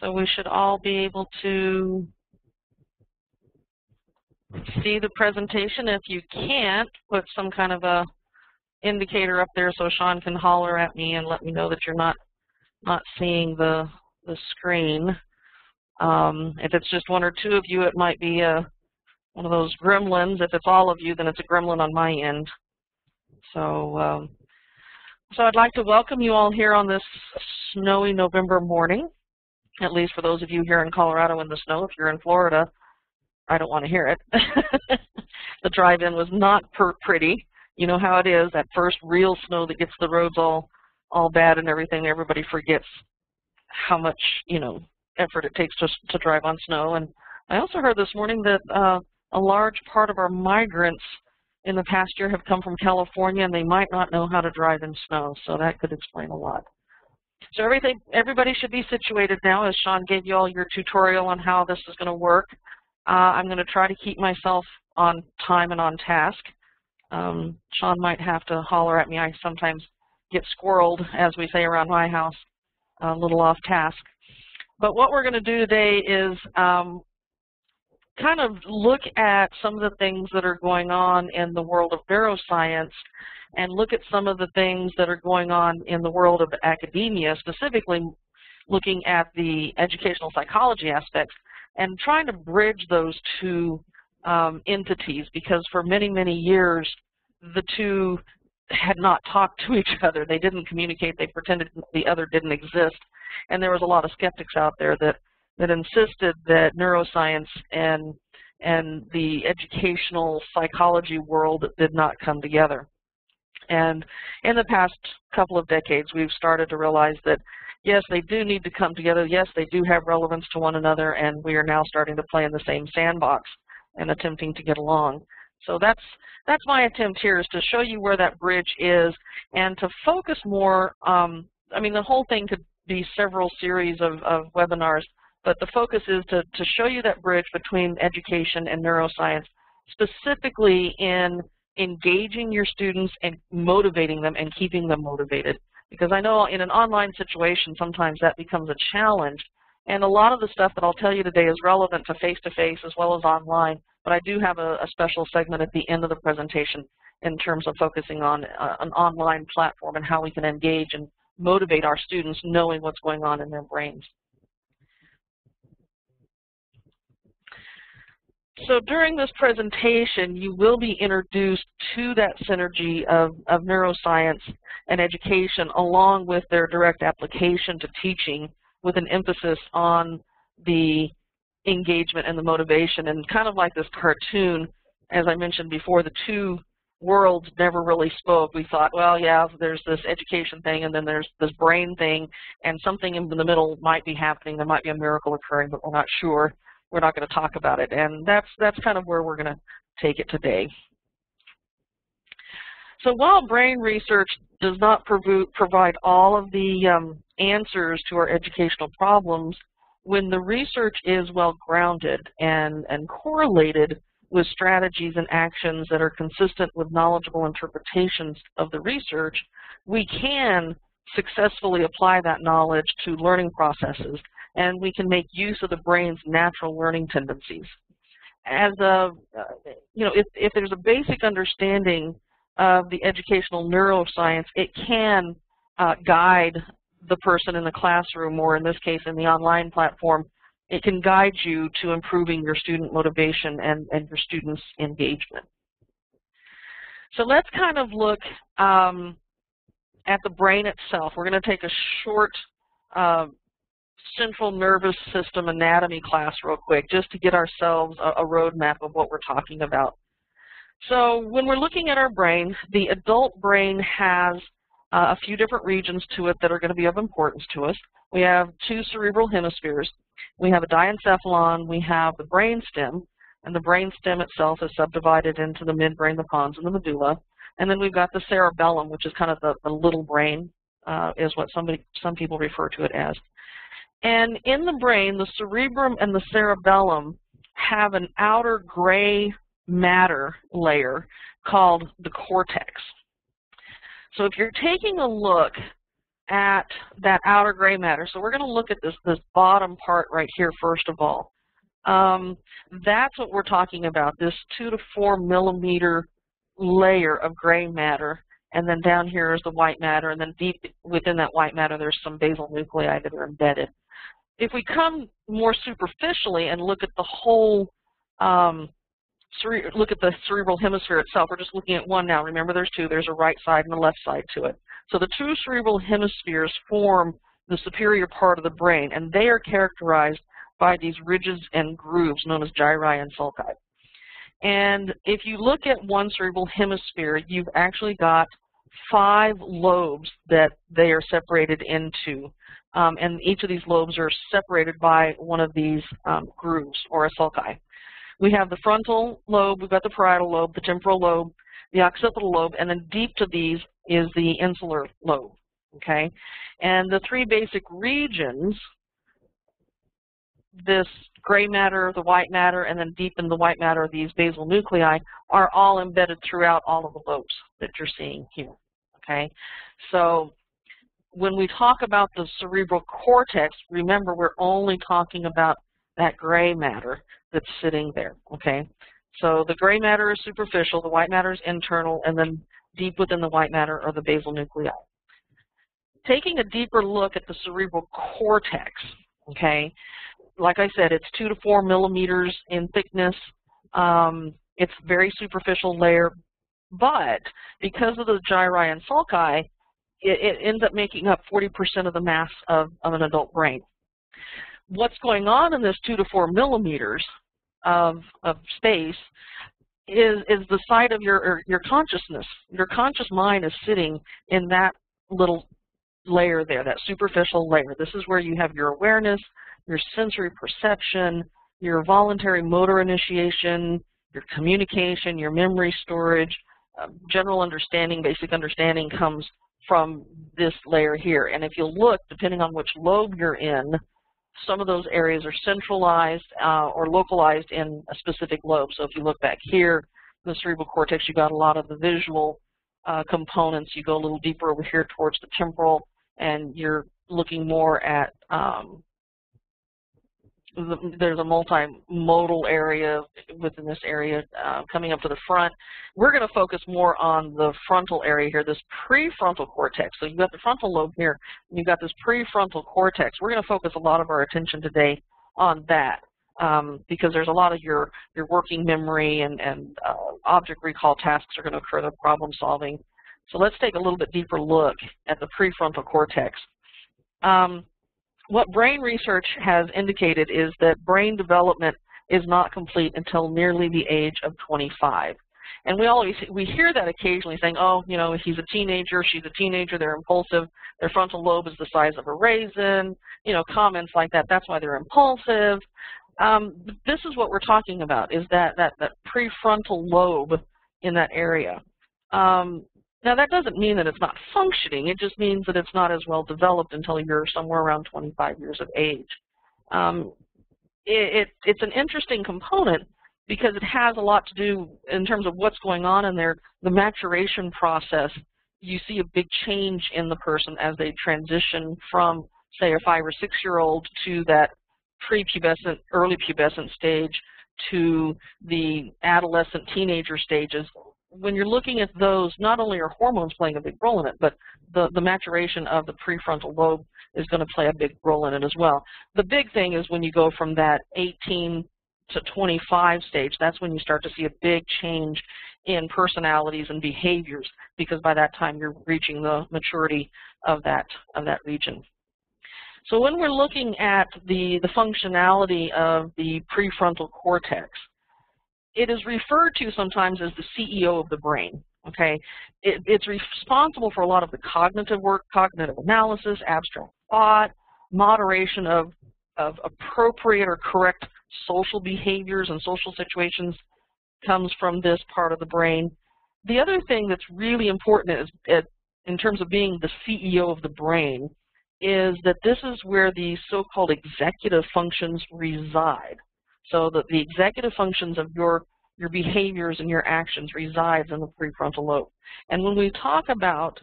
So we should all be able to see the presentation. If you can't, put some kind of a indicator up there so Sean can holler at me and let me know that you're not not seeing the the screen. Um, if it's just one or two of you, it might be a one of those gremlins. If it's all of you, then it's a gremlin on my end. So, um, so I'd like to welcome you all here on this snowy November morning, at least for those of you here in Colorado in the snow. If you're in Florida, I don't want to hear it. the drive-in was not pretty. You know how it is, that first real snow that gets the roads all all bad and everything, everybody forgets how much, you know, effort it takes to, to drive on snow. And I also heard this morning that uh, a large part of our migrants in the past year have come from California and they might not know how to drive in snow, so that could explain a lot. So everything, everybody should be situated now as Sean gave you all your tutorial on how this is going to work. Uh, I'm going to try to keep myself on time and on task. Um, Sean might have to holler at me. I sometimes get squirreled, as we say around my house, a little off task. But what we're going to do today is um, kind of look at some of the things that are going on in the world of neuroscience and look at some of the things that are going on in the world of academia, specifically looking at the educational psychology aspects and trying to bridge those two um, entities because for many, many years the two had not talked to each other. They didn't communicate. They pretended the other didn't exist. And there was a lot of skeptics out there that that insisted that neuroscience and and the educational psychology world did not come together. And in the past couple of decades, we've started to realize that, yes, they do need to come together. Yes, they do have relevance to one another, and we are now starting to play in the same sandbox and attempting to get along. So that's that's my attempt here is to show you where that bridge is and to focus more. Um, I mean, the whole thing could be several series of, of webinars but the focus is to, to show you that bridge between education and neuroscience, specifically in engaging your students and motivating them and keeping them motivated. Because I know in an online situation, sometimes that becomes a challenge. And a lot of the stuff that I'll tell you today is relevant to face-to-face -face as well as online. But I do have a, a, special segment at the end of the presentation in terms of focusing on uh, an online platform and how we can engage and motivate our students knowing what's going on in their brains. So during this presentation, you will be introduced to that synergy of, of neuroscience and education along with their direct application to teaching with an emphasis on the engagement and the motivation. And kind of like this cartoon, as I mentioned before, the two worlds never really spoke. We thought, well, yeah, there's this education thing and then there's this brain thing and something in the middle might be happening. There might be a miracle occurring, but we're not sure we're not going to talk about it. And that's, that's kind of where we're going to take it today. So while brain research does not provide all of the um, answers to our educational problems, when the research is well grounded and, and correlated with strategies and actions that are consistent with knowledgeable interpretations of the research, we can successfully apply that knowledge to learning processes and we can make use of the brain's natural learning tendencies. As a, you know, if, if there's a basic understanding of the educational neuroscience, it can uh, guide the person in the classroom, or in this case, in the online platform, it can guide you to improving your student motivation and, and your students' engagement. So let's kind of look um, at the brain itself. We're going to take a short uh, central nervous system anatomy class real quick, just to get ourselves a, a roadmap of what we're talking about. So when we're looking at our brain, the adult brain has uh, a few different regions to it that are going to be of importance to us. We have two cerebral hemispheres. We have a diencephalon. We have the brainstem, and the brainstem itself is subdivided into the midbrain, the pons, and the medulla. And then we've got the cerebellum, which is kind of the, the little brain, uh, is what somebody, some people refer to it as. And in the brain, the cerebrum and the cerebellum have an outer gray matter layer called the cortex. So if you're taking a look at that outer gray matter. So we're going to look at this, this bottom part right here first of all. Um, that's what we're talking about, this two to four millimeter layer of gray matter. And then down here is the white matter, and then deep within that white matter, there's some basal nuclei that are embedded. If we come more superficially and look at the whole, um, look at the cerebral hemisphere itself, we're just looking at one now. Remember, there's two. There's a right side and a left side to it. So the two cerebral hemispheres form the superior part of the brain, and they are characterized by these ridges and grooves known as gyri and sulci. And if you look at one cerebral hemisphere, you've actually got five lobes that they are separated into. Um, and each of these lobes are separated by one of these um, grooves or a sulci. We have the frontal lobe, we've got the parietal lobe, the temporal lobe, the occipital lobe, and then deep to these is the insular lobe. Okay, and the three basic regions this gray matter, the white matter, and then deep in the white matter, these basal nuclei are all embedded throughout all of the lobes that you're seeing here. Okay, so when we talk about the cerebral cortex, remember we're only talking about that gray matter that's sitting there. Okay, so the gray matter is superficial, the white matter is internal, and then deep within the white matter are the basal nuclei. Taking a deeper look at the cerebral cortex, okay, like I said, it's two to four millimeters in thickness. Um, it's very superficial layer, but because of the gyri and sulci, it, it ends up making up 40% of the mass of, of an adult brain. What's going on in this two to four millimeters of, of space is, is the site of your, your consciousness. Your conscious mind is sitting in that little layer there, that superficial layer. This is where you have your awareness, your sensory perception, your voluntary motor initiation, your communication, your memory storage, uh, general understanding, basic understanding comes from this layer here. And if you look, depending on which lobe you're in, some of those areas are centralized uh, or localized in a specific lobe. So if you look back here, the cerebral cortex, you've got a lot of the visual uh, components. You go a little deeper over here towards the temporal, and you're looking more at um, there's a multimodal area within this area uh, coming up to the front. We're going to focus more on the frontal area here, this prefrontal cortex. So you've got the frontal lobe here, and you've got this prefrontal cortex. We're going to focus a lot of our attention today on that um, because there's a lot of your, your working memory and, and uh, object recall tasks are going to occur, the problem solving. So let's take a little bit deeper look at the prefrontal cortex. Um, what brain research has indicated is that brain development is not complete until nearly the age of 25. And we always we hear that occasionally saying, oh, you know, he's a teenager, she's a teenager, they're impulsive, their frontal lobe is the size of a raisin, you know, comments like that, that's why they're impulsive. Um, this is what we're talking about, is that, that, that prefrontal lobe in that area. Um, now, that doesn't mean that it's not functioning. It just means that it's not as well developed until you're somewhere around 25 years of age. Um, it, it, it's an interesting component because it has a lot to do in terms of what's going on in there, the maturation process. You see a big change in the person as they transition from, say, a five or six-year-old to that prepubescent, early pubescent stage to the adolescent teenager stages when you're looking at those, not only are hormones playing a big role in it, but the, the maturation of the prefrontal lobe is going to play a big role in it as well. The big thing is when you go from that 18 to 25 stage, that's when you start to see a big change in personalities and behaviors because by that time you're reaching the maturity of that, of that region. So when we're looking at the, the functionality of the prefrontal cortex, it is referred to sometimes as the CEO of the brain. Okay, it, it's responsible for a lot of the cognitive work, cognitive analysis, abstract thought, moderation of, of appropriate or correct social behaviors and social situations comes from this part of the brain. The other thing that's really important is, in terms of being the CEO of the brain is that this is where the so-called executive functions reside. So that the executive functions of your, your behaviors and your actions resides in the prefrontal lobe. And when we talk about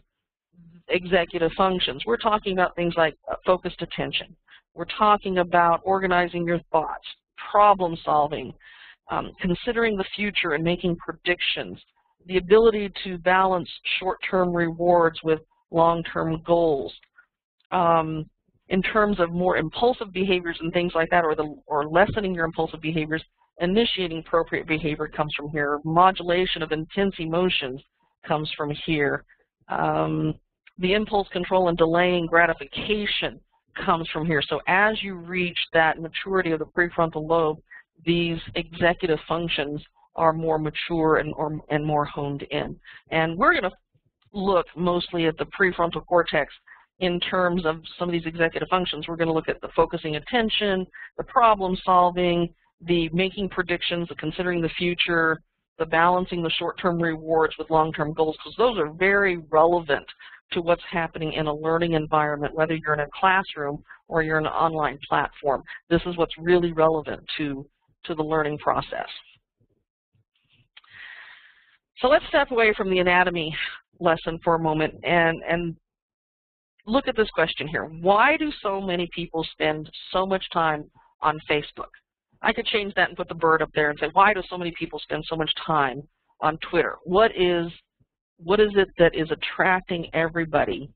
executive functions. We're talking about things like uh, focused attention. We're talking about organizing your thoughts, problem solving, um, considering the future and making predictions, the ability to balance short-term rewards with long-term goals. Um, in terms of more impulsive behaviors and things like that, or, the, or lessening your impulsive behaviors, initiating appropriate behavior comes from here. Modulation of intense emotions comes from here. Um, the impulse control and delaying gratification comes from here. So as you reach that maturity of the prefrontal lobe, these executive functions are more mature and, or, and more honed in. And we're going to look mostly at the prefrontal cortex in terms of some of these executive functions. We're going to look at the focusing attention, the problem solving, the making predictions, the considering the future, the balancing the short-term rewards with long-term goals, because those are very relevant to what's happening in a learning environment, whether you're in a classroom or you're in an online platform. This is what's really relevant to, to the learning process. So let's step away from the anatomy lesson for a moment and, and look at this question here. Why do so many people spend so much time on Facebook? I could change that and put the bird up there and say, why do so many people spend so much time on Twitter? What is what is it that is attracting everybody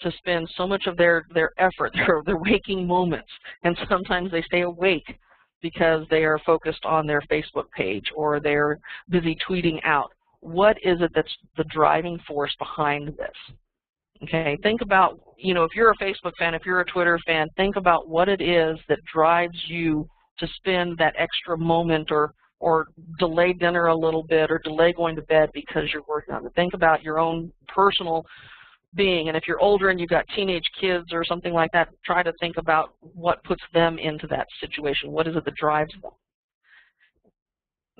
to spend so much of their, their effort, their, their waking moments, and sometimes they stay awake because they are focused on their Facebook page or they're busy tweeting out. What is it that's the driving force behind this? Okay, think about, you know, if you're a Facebook fan, if you're a Twitter fan, think about what it is that drives you to spend that extra moment or or delay dinner a little bit or delay going to bed because you're working on it. Think about your own personal being. And if you're older and you've got teenage kids or something like that, try to think about what puts them into that situation. What is it that drives them?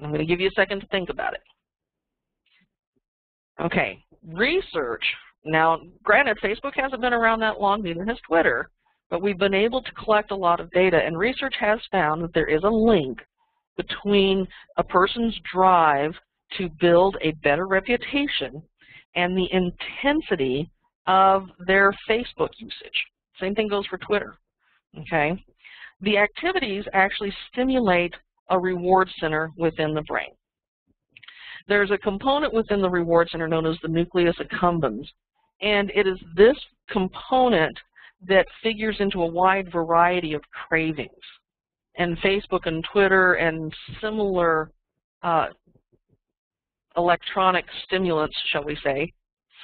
I'm going to give you a second to think about it. Okay, research. Now, granted, Facebook hasn't been around that long, neither has Twitter, but we've been able to collect a lot of data, and research has found that there is a link between a person's drive to build a better reputation and the intensity of their Facebook usage. Same thing goes for Twitter, okay? The activities actually stimulate a reward center within the brain. There's a component within the reward center known as the nucleus accumbens, and it is this component that figures into a wide variety of cravings and Facebook and Twitter and similar uh, electronic stimulants, shall we say,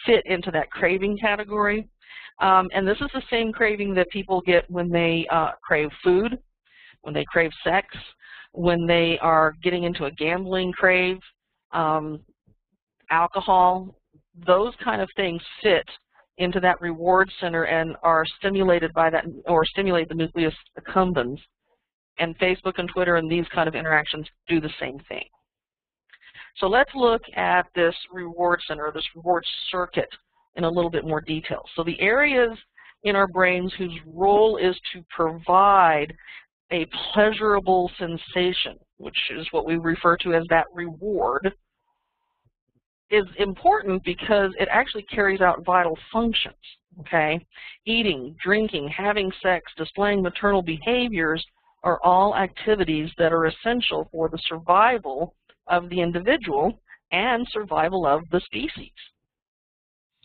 fit into that craving category. Um, and this is the same craving that people get when they uh, crave food, when they crave sex, when they are getting into a gambling crave, um, alcohol, those kind of things fit into that reward center and are stimulated by that or stimulate the nucleus accumbens and Facebook and Twitter and these kind of interactions do the same thing. So let's look at this reward center, this reward circuit in a little bit more detail. So the areas in our brains whose role is to provide a pleasurable sensation, which is what we refer to as that reward, is important because it actually carries out vital functions, okay? Eating, drinking, having sex, displaying maternal behaviors are all activities that are essential for the survival of the individual and survival of the species.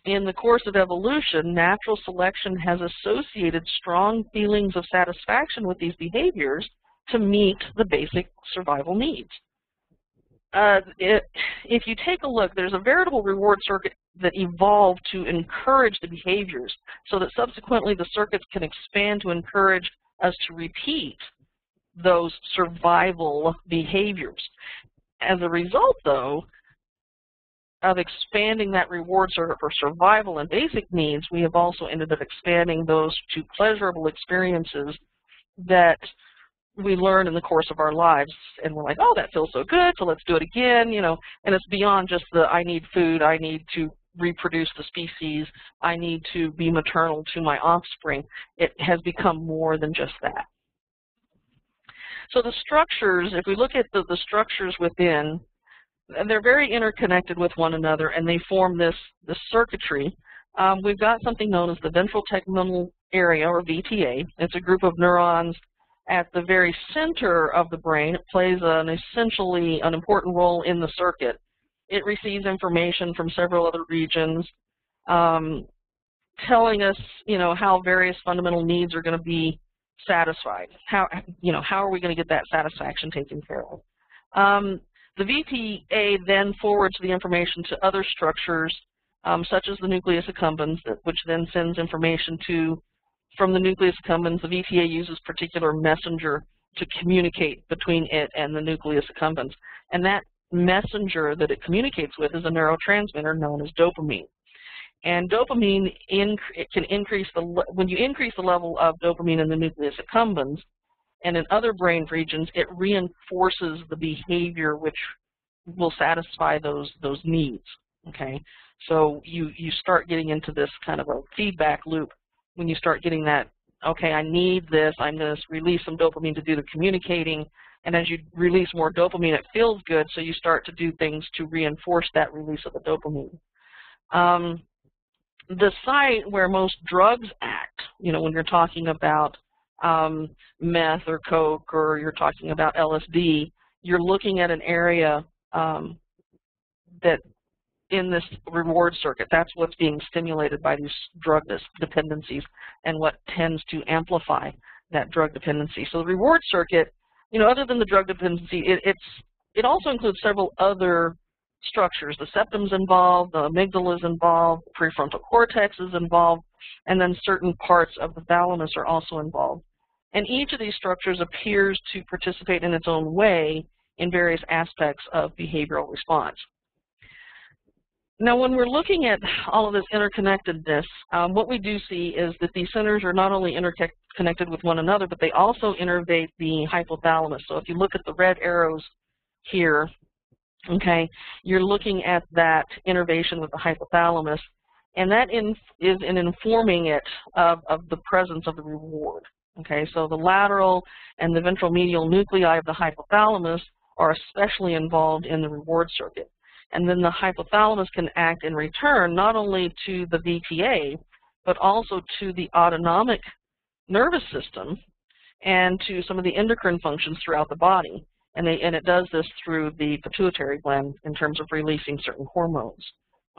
In the course of evolution, natural selection has associated strong feelings of satisfaction with these behaviors to meet the basic survival needs. Uh, it, if you take a look, there's a veritable reward circuit that evolved to encourage the behaviors so that subsequently the circuits can expand to encourage us to repeat those survival behaviors. As a result, though, of expanding that reward circuit for survival and basic needs, we have also ended up expanding those to pleasurable experiences that we learn in the course of our lives. And we're like, oh, that feels so good, so let's do it again, you know. And it's beyond just the I need food, I need to reproduce the species, I need to be maternal to my offspring. It has become more than just that. So the structures, if we look at the, the structures within, they're very interconnected with one another and they form this, this circuitry um, we've got something known as the ventral tegmental area, or VTA. It's a group of neurons at the very center of the brain. It plays an essentially an important role in the circuit. It receives information from several other regions, um, telling us, you know, how various fundamental needs are going to be satisfied. How, you know, how are we going to get that satisfaction taken care of? Um, the VTA then forwards the information to other structures, um, such as the nucleus accumbens, which then sends information to, from the nucleus accumbens, the VTA uses particular messenger to communicate between it and the nucleus accumbens. And that messenger that it communicates with is a neurotransmitter known as dopamine. And dopamine in, can increase the when you increase the level of dopamine in the nucleus accumbens, and in other brain regions, it reinforces the behavior which will satisfy those those needs. Okay, so you you start getting into this kind of a feedback loop when you start getting that. Okay, I need this. I'm going to release some dopamine to do the communicating, and as you release more dopamine, it feels good. So you start to do things to reinforce that release of the dopamine. Um, the site where most drugs act, you know, when you're talking about um, meth or coke or you're talking about LSD, you're looking at an area um, that in this reward circuit, that's what's being stimulated by these drug dependencies and what tends to amplify that drug dependency. So the reward circuit, you know, other than the drug dependency, it, it's it also includes several other structures. The septum's involved, the amygdala is involved, prefrontal cortex is involved, and then certain parts of the thalamus are also involved. And each of these structures appears to participate in its own way in various aspects of behavioral response. Now, when we're looking at all of this interconnectedness, um, what we do see is that these centers are not only interconnected with one another, but they also innervate the hypothalamus. So if you look at the red arrows here, okay, you're looking at that innervation with the hypothalamus, and that in, is in informing it of, of the presence of the reward. Okay, so the lateral and the ventral medial nuclei of the hypothalamus are especially involved in the reward circuit. And then the hypothalamus can act in return not only to the VTA, but also to the autonomic nervous system and to some of the endocrine functions throughout the body. And, they, and it does this through the pituitary gland in terms of releasing certain hormones.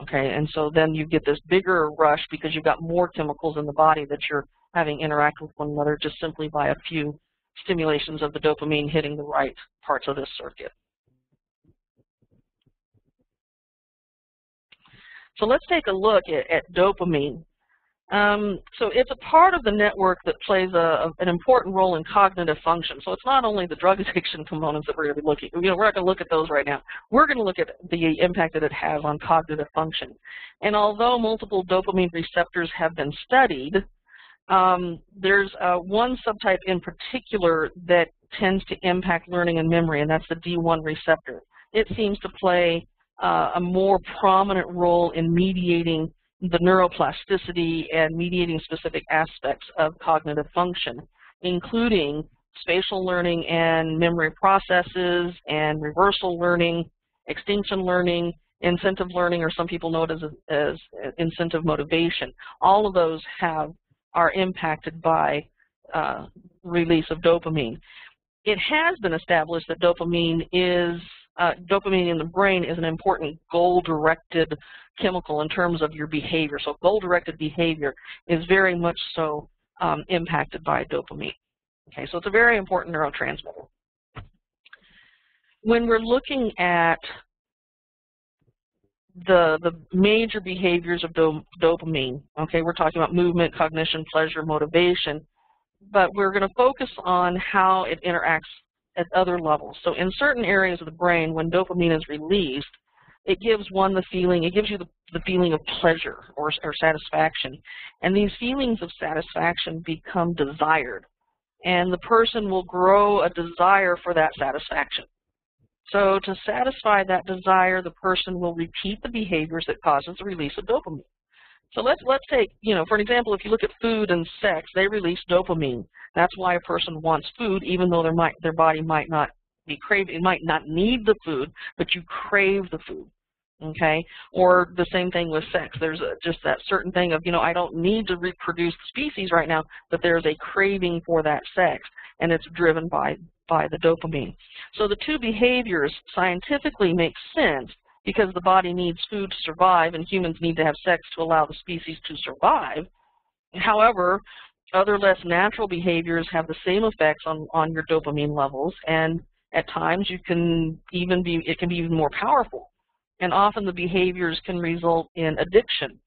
Okay, and so then you get this bigger rush because you've got more chemicals in the body that you're having interact with one another just simply by a few stimulations of the dopamine hitting the right parts of this circuit. So let's take a look at, at dopamine. Um, so it's a part of the network that plays a, a, an important role in cognitive function. So it's not only the drug addiction components that we're going to be looking, you know, we're not going to look at those right now. We're going to look at the impact that it has on cognitive function. And although multiple dopamine receptors have been studied, um, there's uh, one subtype in particular that tends to impact learning and memory, and that's the D1 receptor. It seems to play uh, a more prominent role in mediating the neuroplasticity and mediating specific aspects of cognitive function, including spatial learning and memory processes and reversal learning, extinction learning, incentive learning, or some people know it as, as incentive motivation. All of those have are impacted by uh, release of dopamine. It has been established that dopamine is uh, dopamine in the brain is an important goal-directed chemical in terms of your behavior. So goal-directed behavior is very much so um, impacted by dopamine. Okay, so it's a very important neurotransmitter. When we're looking at the the major behaviors of do, dopamine. Okay, we're talking about movement, cognition, pleasure, motivation, but we're going to focus on how it interacts at other levels. So in certain areas of the brain, when dopamine is released, it gives one the feeling, it gives you the, the feeling of pleasure or, or satisfaction. And these feelings of satisfaction become desired. And the person will grow a desire for that satisfaction. So to satisfy that desire, the person will repeat the behaviors that causes the release of dopamine. So let's let's take, you know, for an example, if you look at food and sex, they release dopamine. That's why a person wants food, even though their might their body might not be craving, it might not need the food, but you crave the food. okay? Or the same thing with sex. There's a, just that certain thing of, you know, I don't need to reproduce the species right now, but there's a craving for that sex, and it's driven by, by the dopamine. So the two behaviors scientifically make sense because the body needs food to survive and humans need to have sex to allow the species to survive. However, other less natural behaviors have the same effects on, on your dopamine levels and at times you can even be, it can be even more powerful. And often the behaviors can result in addiction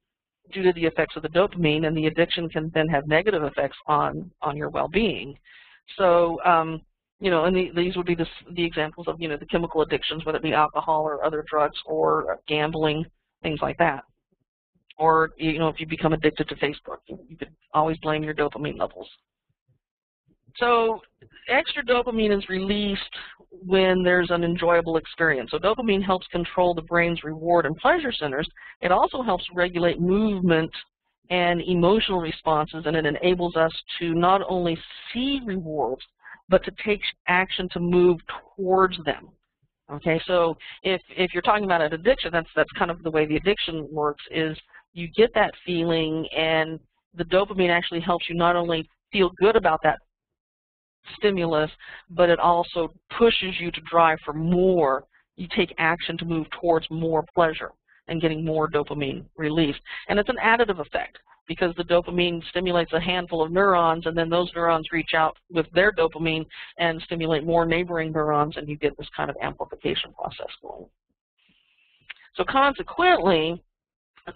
due to the effects of the dopamine, and the addiction can then have negative effects on, on your well-being. So, um, you know, and the, these would be the, the examples of, you know, the chemical addictions, whether it be alcohol or other drugs or uh, gambling, things like that. Or, you know, if you become addicted to Facebook, you could always blame your dopamine levels. So extra dopamine is released when there's an enjoyable experience. So dopamine helps control the brain's reward and pleasure centers. It also helps regulate movement and emotional responses, and it enables us to not only see rewards, but to take action to move towards them. Okay, so if, if you're talking about an addiction, that's, that's kind of the way the addiction works, is you get that feeling and the dopamine actually helps you not only feel good about that stimulus, but it also pushes you to drive for more. You take action to move towards more pleasure and getting more dopamine released. And it's an additive effect because the dopamine stimulates a handful of neurons and then those neurons reach out with their dopamine and stimulate more neighboring neurons and you get this kind of amplification process going. So consequently,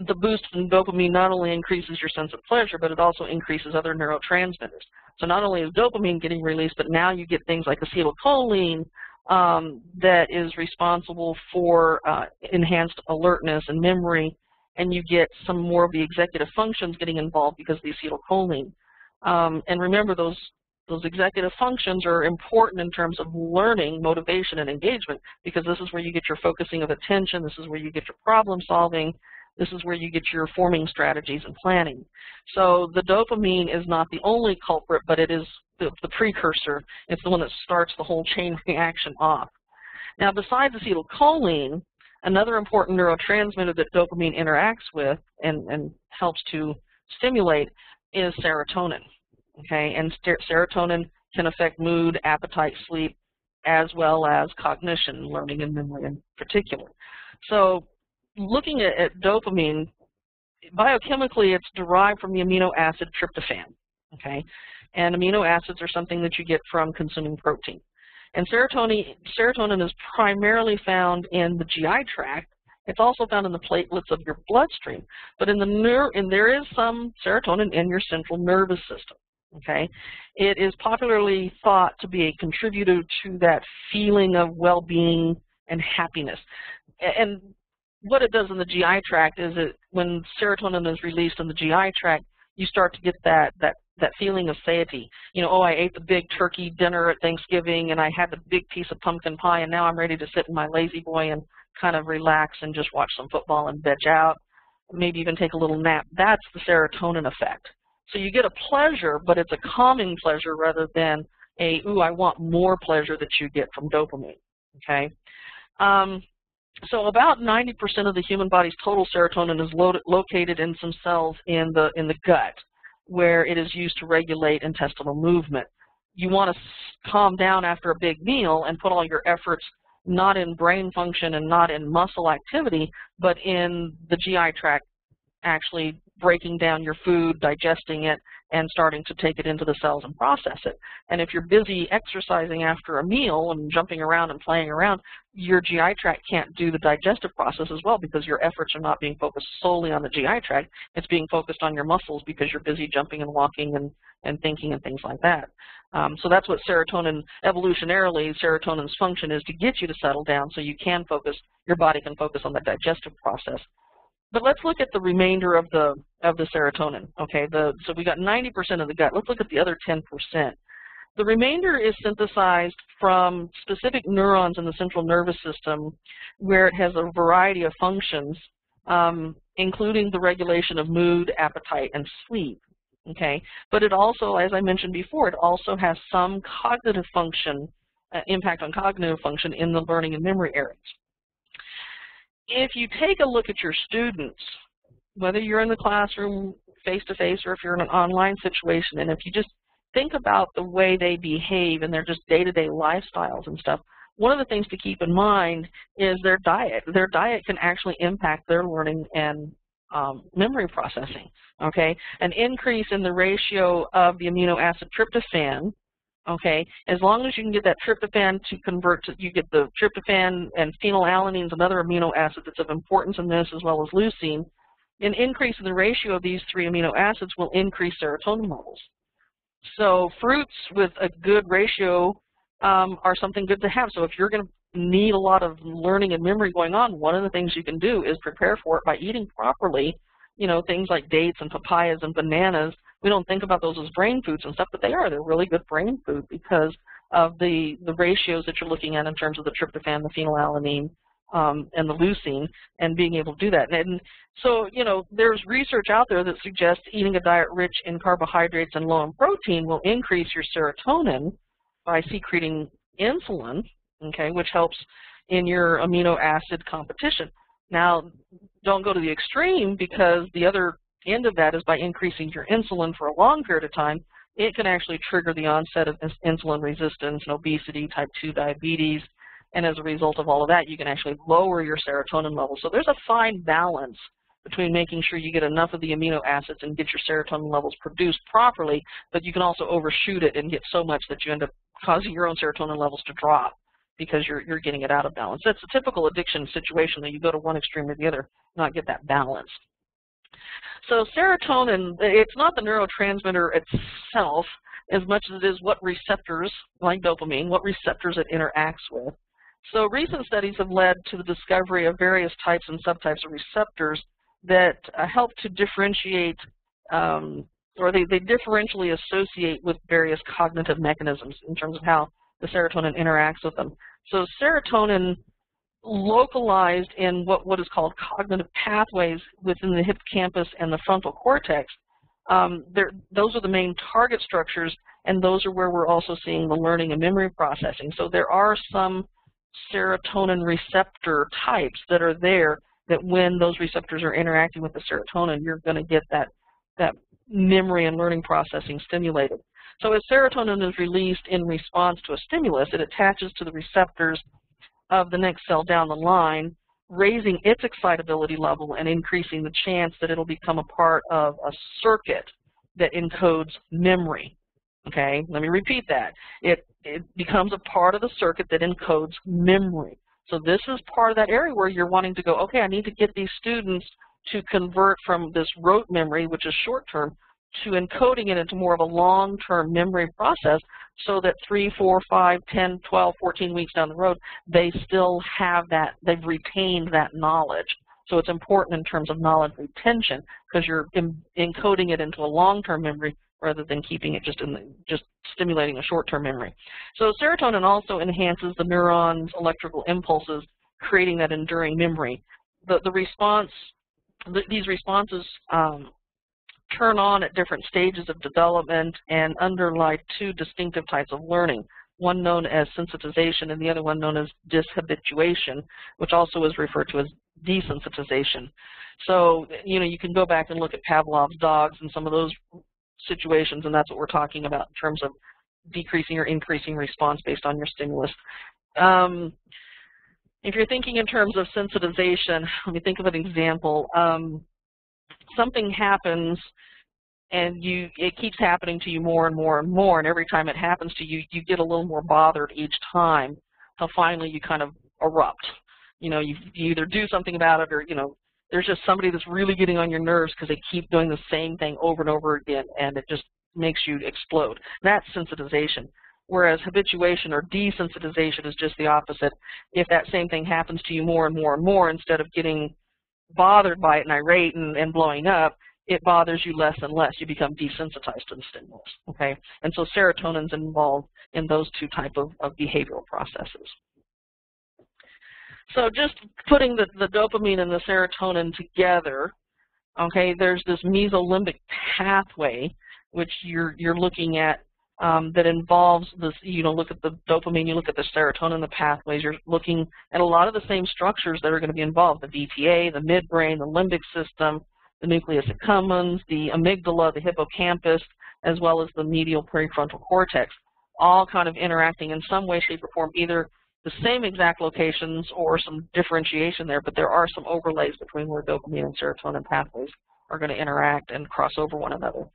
the boost in dopamine not only increases your sense of pleasure, but it also increases other neurotransmitters. So not only is dopamine getting released, but now you get things like acetylcholine um, that is responsible for uh, enhanced alertness and memory, and you get some more of the executive functions getting involved because of the acetylcholine. Um, and remember, those those executive functions are important in terms of learning, motivation, and engagement because this is where you get your focusing of attention, this is where you get your problem solving, this is where you get your forming strategies and planning. So the dopamine is not the only culprit, but it is the, the precursor. It's the one that starts the whole chain reaction off. Now, besides acetylcholine, another important neurotransmitter that dopamine interacts with and, and helps to stimulate is serotonin. Okay, and serotonin can affect mood, appetite, sleep, as well as cognition, learning, and memory in particular. So looking at, at dopamine, biochemically it's derived from the amino acid tryptophan, okay? And amino acids are something that you get from consuming protein. And serotonin, serotonin is primarily found in the GI tract. It's also found in the platelets of your bloodstream. But in the ner and there is some serotonin in your central nervous system. Okay, it is popularly thought to be a contributor to that feeling of well-being and happiness. And what it does in the GI tract is that when serotonin is released in the GI tract, you start to get that that that feeling of satiety. You know, oh, I ate the big turkey dinner at Thanksgiving, and I had the big piece of pumpkin pie, and now I'm ready to sit in my lazy boy and kind of relax and just watch some football and veg out, maybe even take a little nap. That's the serotonin effect. So you get a pleasure, but it's a calming pleasure rather than a, ooh, I want more pleasure that you get from dopamine. Okay. Um, so about 90% of the human body's total serotonin is lo located in some cells in the, in the gut, where it is used to regulate intestinal movement. You want to calm down after a big meal and put all your efforts not in brain function and not in muscle activity, but in the GI tract actually breaking down your food, digesting it, and starting to take it into the cells and process it. And if you're busy exercising after a meal and jumping around and playing around, your GI tract can't do the digestive process as well because your efforts are not being focused solely on the GI tract. It's being focused on your muscles because you're busy jumping and walking and, and thinking and things like that. Um, so that's what serotonin, evolutionarily, serotonin's function is to get you to settle down so you can focus, your body can focus on the digestive process. But let's look at the remainder of the of the serotonin. Okay, the so we got 90% of the gut. Let's look at the other 10%. The remainder is synthesized from specific neurons in the central nervous system where it has a variety of functions, um, including the regulation of mood, appetite, and sleep. Okay, but it also, as I mentioned before, it also has some cognitive function, uh, impact on cognitive function in the learning and memory areas. If you take a look at your students, whether you're in the classroom face-to-face -face or if you're in an online situation, and if you just think about the way they behave and their just day-to-day -day lifestyles and stuff, one of the things to keep in mind is their diet. Their diet can actually impact their learning and um, memory processing, okay? An increase in the ratio of the amino acid tryptophan, okay, as long as you can get that tryptophan to convert to, you get the tryptophan and phenylalanine is another amino acid that's of importance in this as well as leucine, an increase in the ratio of these three amino acids will increase serotonin levels. So fruits with a good ratio um, are something good to have. So if you're going to need a lot of learning and memory going on, one of the things you can do is prepare for it by eating properly. You know, things like dates and papayas and bananas. We don't think about those as brain foods and stuff, but they are. They're really good brain food because of the, the ratios that you're looking at in terms of the tryptophan, the phenylalanine, um, and the leucine, and being able to do that. And so, you know, there's research out there that suggests eating a diet rich in carbohydrates and low in protein will increase your serotonin, by secreting insulin, okay, which helps in your amino acid competition. Now, don't go to the extreme because the other end of that is by increasing your insulin for a long period of time, it can actually trigger the onset of insulin resistance and obesity, type 2 diabetes, and as a result of all of that, you can actually lower your serotonin levels. So there's a fine balance between making sure you get enough of the amino acids and get your serotonin levels produced properly, but you can also overshoot it and get so much that you end up causing your own serotonin levels to drop because you're, you're getting it out of balance. That's a typical addiction situation that you go to one extreme or the other, not get that balance. So serotonin, it's not the neurotransmitter itself as much as it is what receptors, like dopamine, what receptors it interacts with. So recent studies have led to the discovery of various types and subtypes of receptors that uh, help to differentiate um, or they, they differentially associate with various cognitive mechanisms in terms of how the serotonin interacts with them. So serotonin localized in what, what is called cognitive pathways within the hippocampus and the frontal cortex, um, those are the main target structures, and those are where we're also seeing the learning and memory processing. So there are some serotonin receptor types that are there that when those receptors are interacting with the serotonin, you're going to get that, that memory and learning processing stimulated. So as serotonin is released in response to a stimulus, it attaches to the receptors of the next cell down the line, raising its excitability level and increasing the chance that it'll become a part of a circuit that encodes memory. Okay, let me repeat that. It, it becomes a part of the circuit that encodes memory. So this is part of that area where you're wanting to go, okay, I need to get these students to convert from this rote memory, which is short-term, to encoding it into more of a long-term memory process so that 3, 4, 5, 10, 12, 14 weeks down the road, they still have that, they've retained that knowledge. So it's important in terms of knowledge retention because you're encoding it into a long-term memory rather than keeping it just in the, just stimulating a short-term memory. So serotonin also enhances the neuron's electrical impulses, creating that enduring memory. The, the response these responses um, turn on at different stages of development and underlie two distinctive types of learning, one known as sensitization and the other one known as dishabituation, which also is referred to as desensitization. So, you know, you can go back and look at Pavlov's dogs and some of those situations, and that's what we're talking about in terms of decreasing or increasing response based on your stimulus. Um, if you're thinking in terms of sensitization, let me think of an example. Um, something happens and you it keeps happening to you more and more and more, and every time it happens to you, you get a little more bothered each time until finally you kind of erupt. You know, you, you either do something about it or, you know, there's just somebody that's really getting on your nerves because they keep doing the same thing over and over again, and it just makes you explode. That's sensitization whereas habituation or desensitization is just the opposite. If that same thing happens to you more and more and more, instead of getting bothered by it and irate and, and blowing up, it bothers you less and less. You become desensitized to the stimulus, okay? And so serotonin's involved in those two type of, of behavioral processes. So just putting the, the dopamine and the serotonin together, okay, there's this mesolimbic pathway which you're, you're looking at um, that involves this, you know, look at the dopamine, you look at the serotonin, the pathways, you're looking at a lot of the same structures that are going to be involved, the VTA, the midbrain, the limbic system, the nucleus accumbens, the amygdala, the hippocampus, as well as the medial prefrontal cortex, all kind of interacting in some way, shape, or form, either the same exact locations or some differentiation there, but there are some overlays between where dopamine and serotonin pathways are going to interact and cross over one another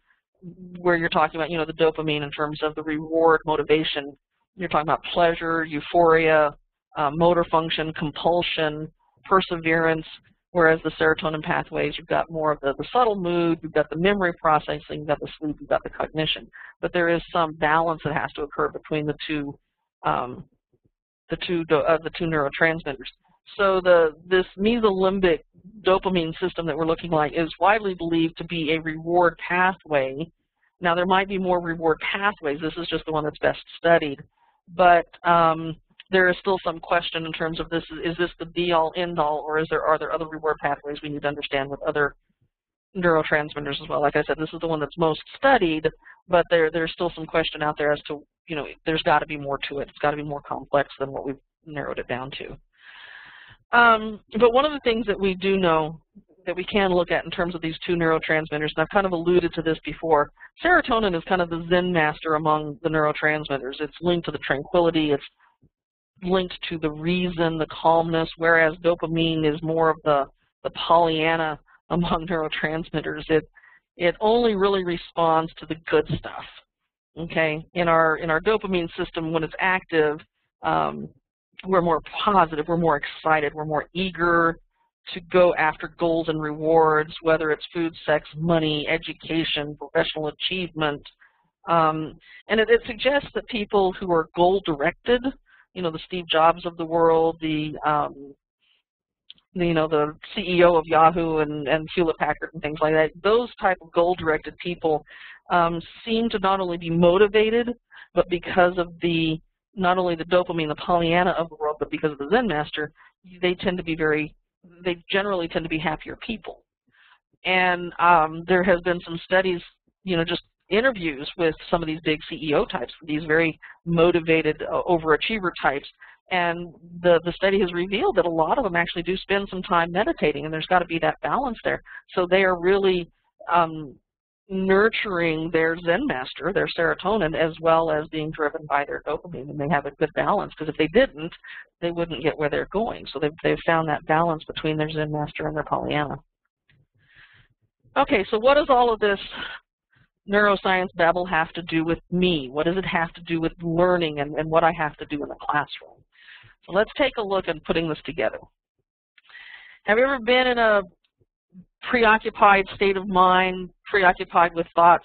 where you're talking about, you know, the dopamine in terms of the reward motivation. You're talking about pleasure, euphoria, uh, motor function, compulsion, perseverance, whereas the serotonin pathways, you've got more of the, the subtle mood, you've got the memory processing, you've got the sleep, you've got the cognition. But there is some balance that has to occur between the two um, the two uh, the two neurotransmitters. So the this mesolimbic dopamine system that we're looking like is widely believed to be a reward pathway. Now there might be more reward pathways. This is just the one that's best studied, but um, there is still some question in terms of this: is this the be-all, end-all, or is there are there other reward pathways we need to understand with other neurotransmitters as well? Like I said, this is the one that's most studied, but there there's still some question out there as to you know there's got to be more to it. It's got to be more complex than what we've narrowed it down to. Um, but one of the things that we do know that we can look at in terms of these two neurotransmitters, and I've kind of alluded to this before, serotonin is kind of the zen master among the neurotransmitters. It's linked to the tranquility, it's linked to the reason, the calmness, whereas dopamine is more of the, the Pollyanna among neurotransmitters. It, it only really responds to the good stuff. Okay, in our in our dopamine system, when it's active, um, we're more positive, we're more excited, we're more eager to go after goals and rewards, whether it's food, sex, money, education, professional achievement. Um, and it, it, suggests that people who are goal-directed, you know, the Steve Jobs of the world, the, um, the, you know, the CEO of Yahoo and, and Hewlett-Packard and things like that, those type of goal-directed people um, seem to not only be motivated, but because of the not only the dopamine, the Pollyanna of the world, but because of the Zen master, they tend to be very, they generally tend to be happier people. And um, there has been some studies, you know, just interviews with some of these big CEO types, these very motivated uh, overachiever types, and the, the study has revealed that a lot of them actually do spend some time meditating, and there's got to be that balance there. So they are really um, nurturing their Zen master, their serotonin, as well as being driven by their dopamine, and they have a good balance. Because if they didn't, they wouldn't get where they're going. So they've, they've found that balance between their Zen master and their Pollyanna. Okay, so what does all of this neuroscience babble have to do with me? What does it have to do with learning and, and what I have to do in the classroom? So let's take a look at putting this together. Have you ever been in a preoccupied state of mind, preoccupied with thoughts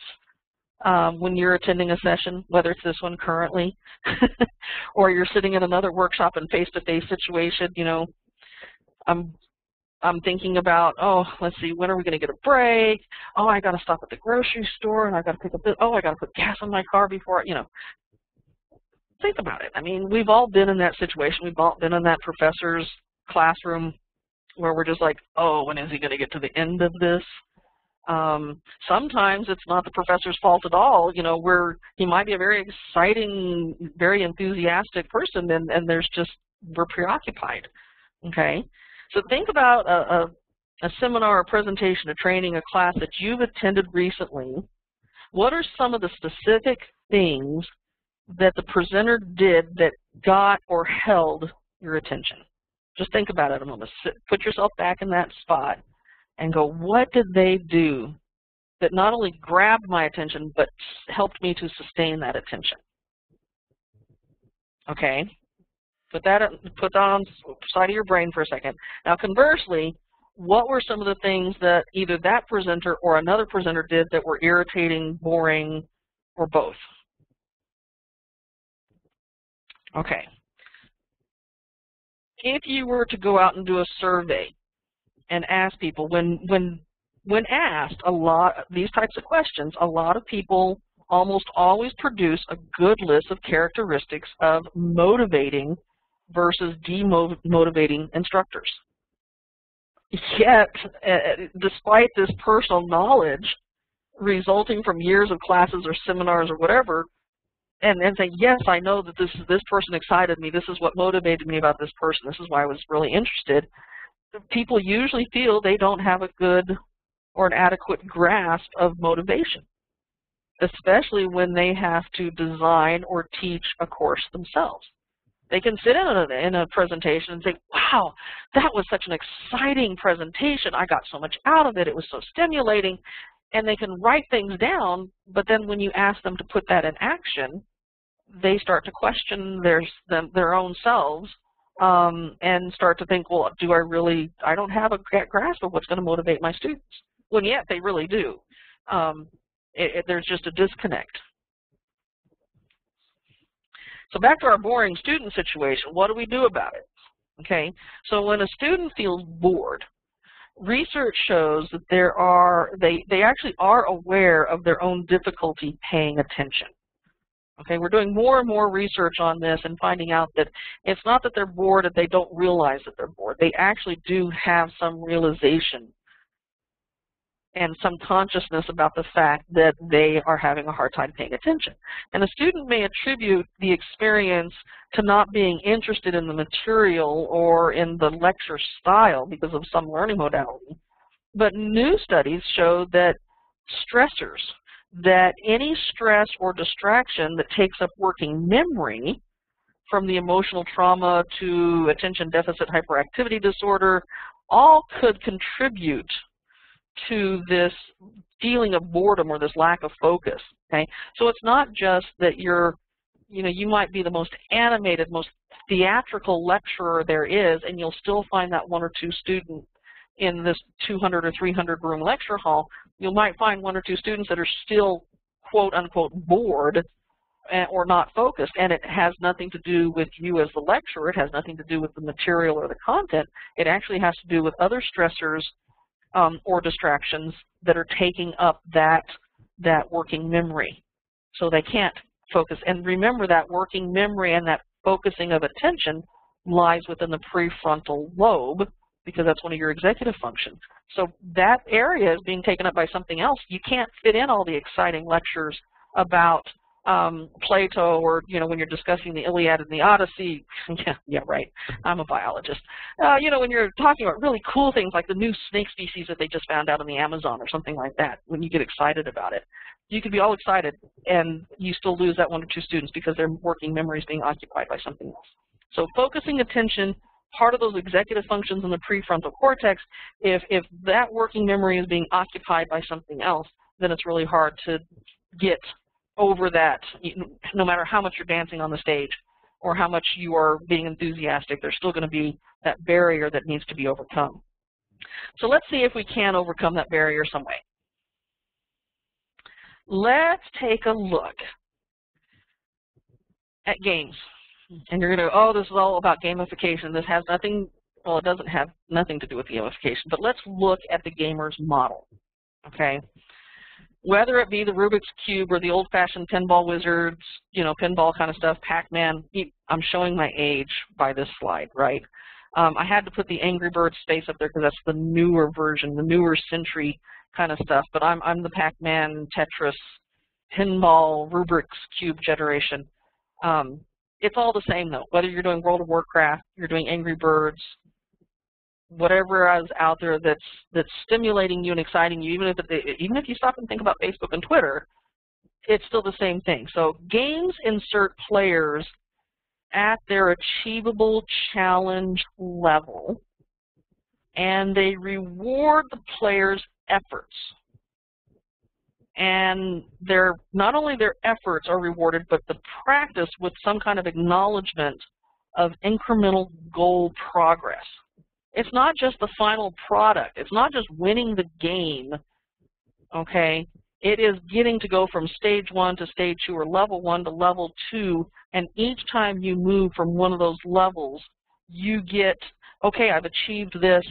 um, when you're attending a session, whether it's this one currently, or you're sitting in another workshop and face-to-face situation, you know, I'm I'm thinking about, oh, let's see, when are we going to get a break? Oh, I got to stop at the grocery store, and I got to pick up this. Oh, I got to put gas in my car before, you know. Think about it. I mean, we've all been in that situation. We've all been in that professor's classroom where we're just like, oh, when is he going to get to the end of this? Um, sometimes it's not the professor's fault at all. You know, where he might be a very exciting, very enthusiastic person, and, and there's just, we're preoccupied. Okay? So think about a, a, a seminar, a presentation, a training, a class that you've attended recently. What are some of the specific things that the presenter did that got or held your attention? Just think about it a moment. Sit, put yourself back in that spot and go, what did they do that not only grabbed my attention, but helped me to sustain that attention? Okay? Put that, put that on side of your brain for a second. Now, conversely, what were some of the things that either that presenter or another presenter did that were irritating, boring, or both? Okay, if you were to go out and do a survey and ask people, when when when asked a lot these types of questions, a lot of people almost always produce a good list of characteristics of motivating versus demotivating instructors. Yet, uh, despite this personal knowledge resulting from years of classes or seminars or whatever, and, and say, yes, I know that this, this person excited me. This is what motivated me about this person. This is why I was really interested. People usually feel they don't have a good or an adequate grasp of motivation, especially when they have to design or teach a course themselves. They can sit in a, in a presentation and say, wow, that was such an exciting presentation. I got so much out of it. It was so stimulating. And they can write things down, but then when you ask them to put that in action, they start to question their, their own selves um, and start to think, well, do I really, I don't have a grasp of what's going to motivate my students. When yet they really do. Um, it, it, there's just a disconnect. So back to our boring student situation, what do we do about it? Okay, so when a student feels bored, research shows that there are, they, they actually are aware of their own difficulty paying attention. Okay, we're doing more and more research on this and finding out that it's not that they're bored and they don't realize that they're bored. They actually do have some realization and some consciousness about the fact that they are having a hard time paying attention. And a student may attribute the experience to not being interested in the material or in the lecture style because of some learning modality. But new studies show that stressors, that any stress or distraction that takes up working memory, from the emotional trauma to attention deficit hyperactivity disorder, all could contribute to this feeling of boredom or this lack of focus. Okay, so it's not just that you're, you know, you might be the most animated, most theatrical lecturer there is, and you'll still find that one or two student in this 200 or 300 room lecture hall. You might find one or two students that are still quote unquote bored eh, or not focused, and it has nothing to do with you as the lecturer. It has nothing to do with the material or the content. It actually has to do with other stressors um, or distractions that are taking up that, that working memory. So they can't focus. And remember that working memory and that focusing of attention lies within the prefrontal lobe because that's one of your executive functions. So that area is being taken up by something else. You can't fit in all the exciting lectures about um, Plato or, you know, when you're discussing the Iliad and the Odyssey, yeah, yeah, right, I'm a biologist. Uh, you know, when you're talking about really cool things like the new snake species that they just found out in the Amazon or something like that, when you get excited about it, you could be all excited and you still lose that one or two students because their working memory is being occupied by something else. So focusing attention, part of those executive functions in the prefrontal cortex, if, if that working memory is being occupied by something else, then it's really hard to get over that, no matter how much you're dancing on the stage or how much you are being enthusiastic, there's still going to be that barrier that needs to be overcome. So let's see if we can overcome that barrier some way. Let's take a look at games. And you're going to, oh, this is all about gamification. This has nothing, well, it doesn't have nothing to do with gamification, but let's look at the gamer's model, okay? whether it be the Rubik's Cube or the old-fashioned pinball wizards, you know, pinball kind of stuff, Pac-Man, I'm showing my age by this slide, right? Um, I had to put the Angry Birds space up there because that's the newer version, the newer century kind of stuff, but I'm, I'm the Pac-Man, Tetris, pinball, Rubik's Cube generation. Um, it's all the same though, whether you're doing World of Warcraft, you're doing Angry Birds, whatever is out there that's that's stimulating you and exciting you, even if even if you stop and think about Facebook and Twitter, it's still the same thing. So games insert players at their achievable challenge level, and they reward the player's efforts. And their not only their efforts are rewarded, but the practice with some kind of acknowledgement of incremental goal progress. It's not just the final product. It's not just winning the game, okay? It is getting to go from stage one to stage two or level one to level two, and each time you move from one of those levels, you get, okay, I've achieved this.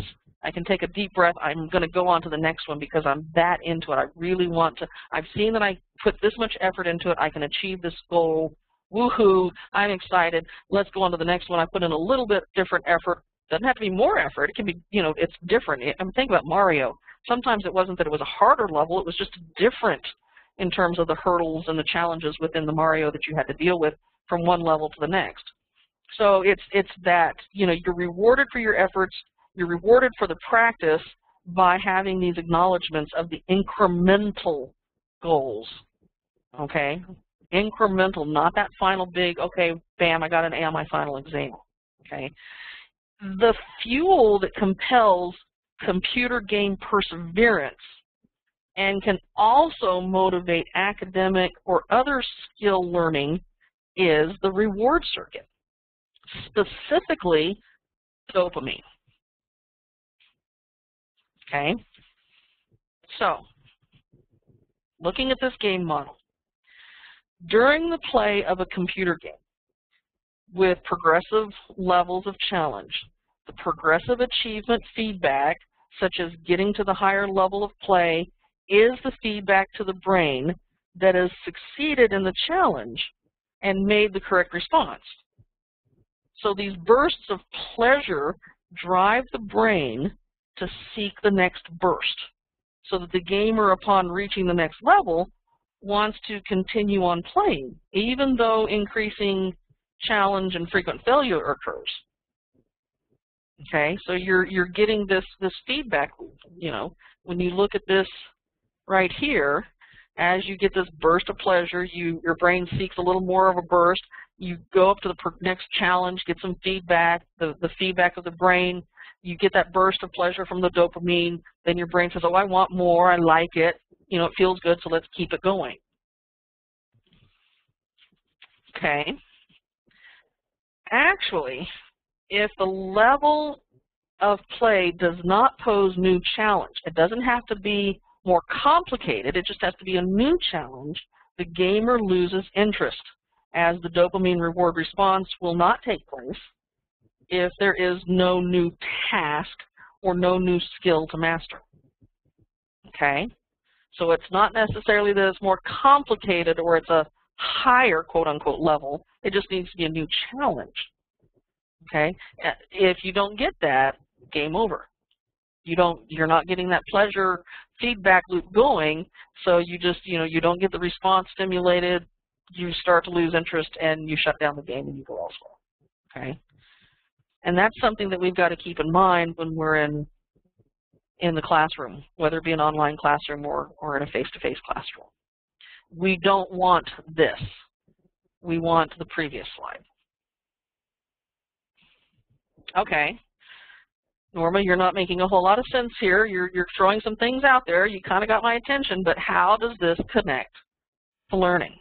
I can take a deep breath. I'm going to go on to the next one because I'm that into it. I really want to. I've seen that I put this much effort into it. I can achieve this goal. Woohoo, I'm excited. Let's go on to the next one. I put in a little bit different effort doesn't have to be more effort. It can be, you know, it's different. I'm thinking about Mario. Sometimes it wasn't that it was a harder level. It was just different in terms of the hurdles and the challenges within the Mario that you had to deal with from one level to the next. So it's it's that you know you're rewarded for your efforts, you're rewarded for the practice by having these acknowledgments of the incremental goals. Okay, incremental, not that final big. Okay, bam, I got an A on my final exam. Okay, the fuel that compels computer game perseverance and can also motivate academic or other skill learning is the reward circuit, specifically dopamine. Okay? So, looking at this game model, during the play of a computer game with progressive levels of challenge, the progressive achievement feedback, such as getting to the higher level of play, is the feedback to the brain that has succeeded in the challenge and made the correct response. So these bursts of pleasure drive the brain to seek the next burst so that the gamer, upon reaching the next level, wants to continue on playing, even though increasing challenge and frequent failure occurs. Okay, so you're you're getting this this feedback. You know, when you look at this right here, as you get this burst of pleasure, you your brain seeks a little more of a burst. You go up to the next challenge, get some feedback, the the feedback of the brain. You get that burst of pleasure from the dopamine. Then your brain says, "Oh, I want more. I like it. You know, it feels good, so let's keep it going." Okay. Actually, if the level of play does not pose new challenge, it doesn't have to be more complicated, it just has to be a new challenge, the gamer loses interest as the dopamine reward response will not take place if there is no new task or no new skill to master. Okay? So it's not necessarily that it's more complicated or it's a higher quote-unquote level. It just needs to be a new challenge. Okay? Uh, if you don't get that, game over. You don't, you're not getting that pleasure feedback loop going, so you just, you know, you don't get the response stimulated, you start to lose interest, and you shut down the game and you go elsewhere. Okay? And that's something that we've got to keep in mind when we're in in the classroom, whether it be an online classroom or, or in a face-to-face -face classroom. We don't want this. We want the previous slide. Okay. Norma, you're not making a whole lot of sense here. You're, you're throwing some things out there. You kind of got my attention, but how does this connect to learning?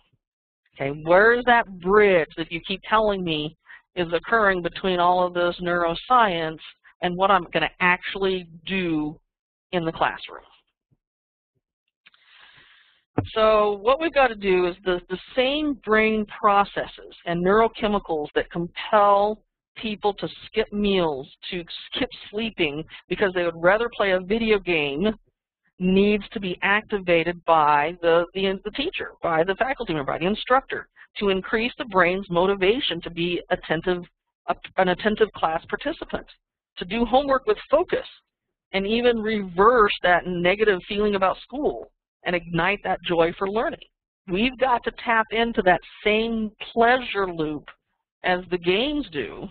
Okay, where's that bridge that you keep telling me is occurring between all of this neuroscience and what I'm going to actually do in the classroom? So what we've got to do is the, the same brain processes and neurochemicals that compel people to skip meals, to skip sleeping because they would rather play a video game needs to be activated by the, the, the teacher, by the faculty member, by the instructor, to increase the brain's motivation to be attentive, an attentive class participant, to do homework with focus, and even reverse that negative feeling about school and ignite that joy for learning. We've got to tap into that same pleasure loop as the games do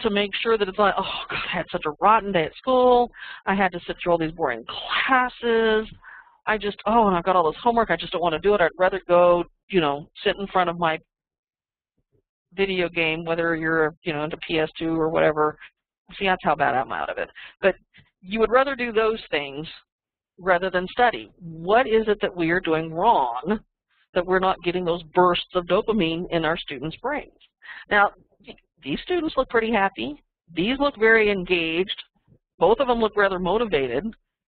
to make sure that it's like, oh, God, I had such a rotten day at school. I had to sit through all these boring classes. I just, oh, and I've got all this homework. I just don't want to do it. I'd rather go, you know, sit in front of my video game, whether you're, you know, into PS2 or whatever. See, that's how bad I'm out of it. But you would rather do those things rather than study. What is it that we are doing wrong that we're not getting those bursts of dopamine in our students' brains? Now, these students look pretty happy. These look very engaged. Both of them look rather motivated.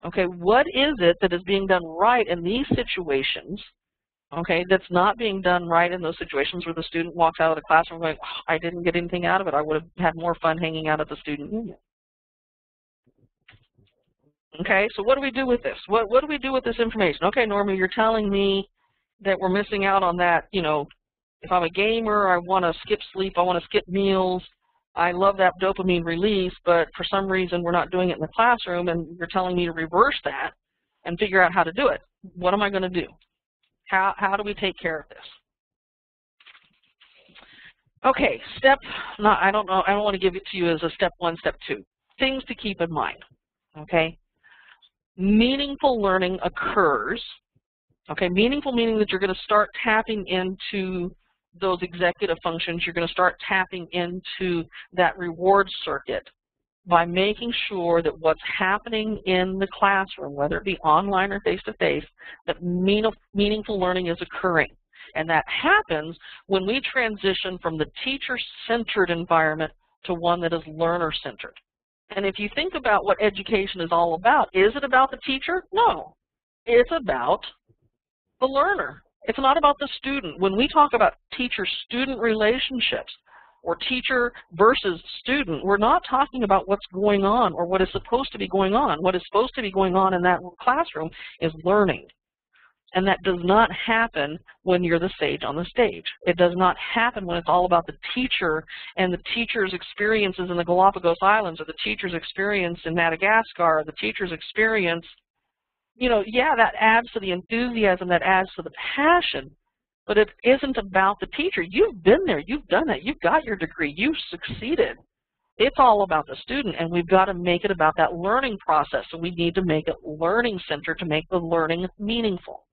Okay, what is it that is being done right in these situations, okay, that's not being done right in those situations where the student walks out of the classroom going, oh, I didn't get anything out of it. I would have had more fun hanging out at the student union. Okay, so what do we do with this? What, what do we do with this information? Okay, Norma, you're telling me that we're missing out on that, you know, if I'm a gamer, I want to skip sleep, I want to skip meals, I love that dopamine release, but for some reason we're not doing it in the classroom and you're telling me to reverse that and figure out how to do it. What am I going to do? How, how do we take care of this? Okay, step, not, I don't know, I don't want to give it to you as a step one, step two. Things to keep in mind, okay? Meaningful learning occurs, okay? Meaningful meaning that you're going to start tapping into those executive functions, you're going to start tapping into that reward circuit by making sure that what's happening in the classroom, whether it be online or face-to-face, -face, that meaningful learning is occurring. And that happens when we transition from the teacher-centered environment to one that is learner-centered. And if you think about what education is all about, is it about the teacher? No. It's about the learner. It's not about the student. When we talk about teacher-student relationships or teacher versus student, we're not talking about what's going on or what is supposed to be going on. What is supposed to be going on in that classroom is learning. And that does not happen when you're the sage on the stage. It does not happen when it's all about the teacher and the teacher's experiences in the Galapagos Islands or the teacher's experience in Madagascar or the teacher's experience. You know, yeah, that adds to the enthusiasm, that adds to the passion, but it isn't about the teacher. You've been there. You've done it. You've got your degree. You've succeeded. It's all about the student, and we've got to make it about that learning process. So we need to make it learning-centered to make the learning meaningful.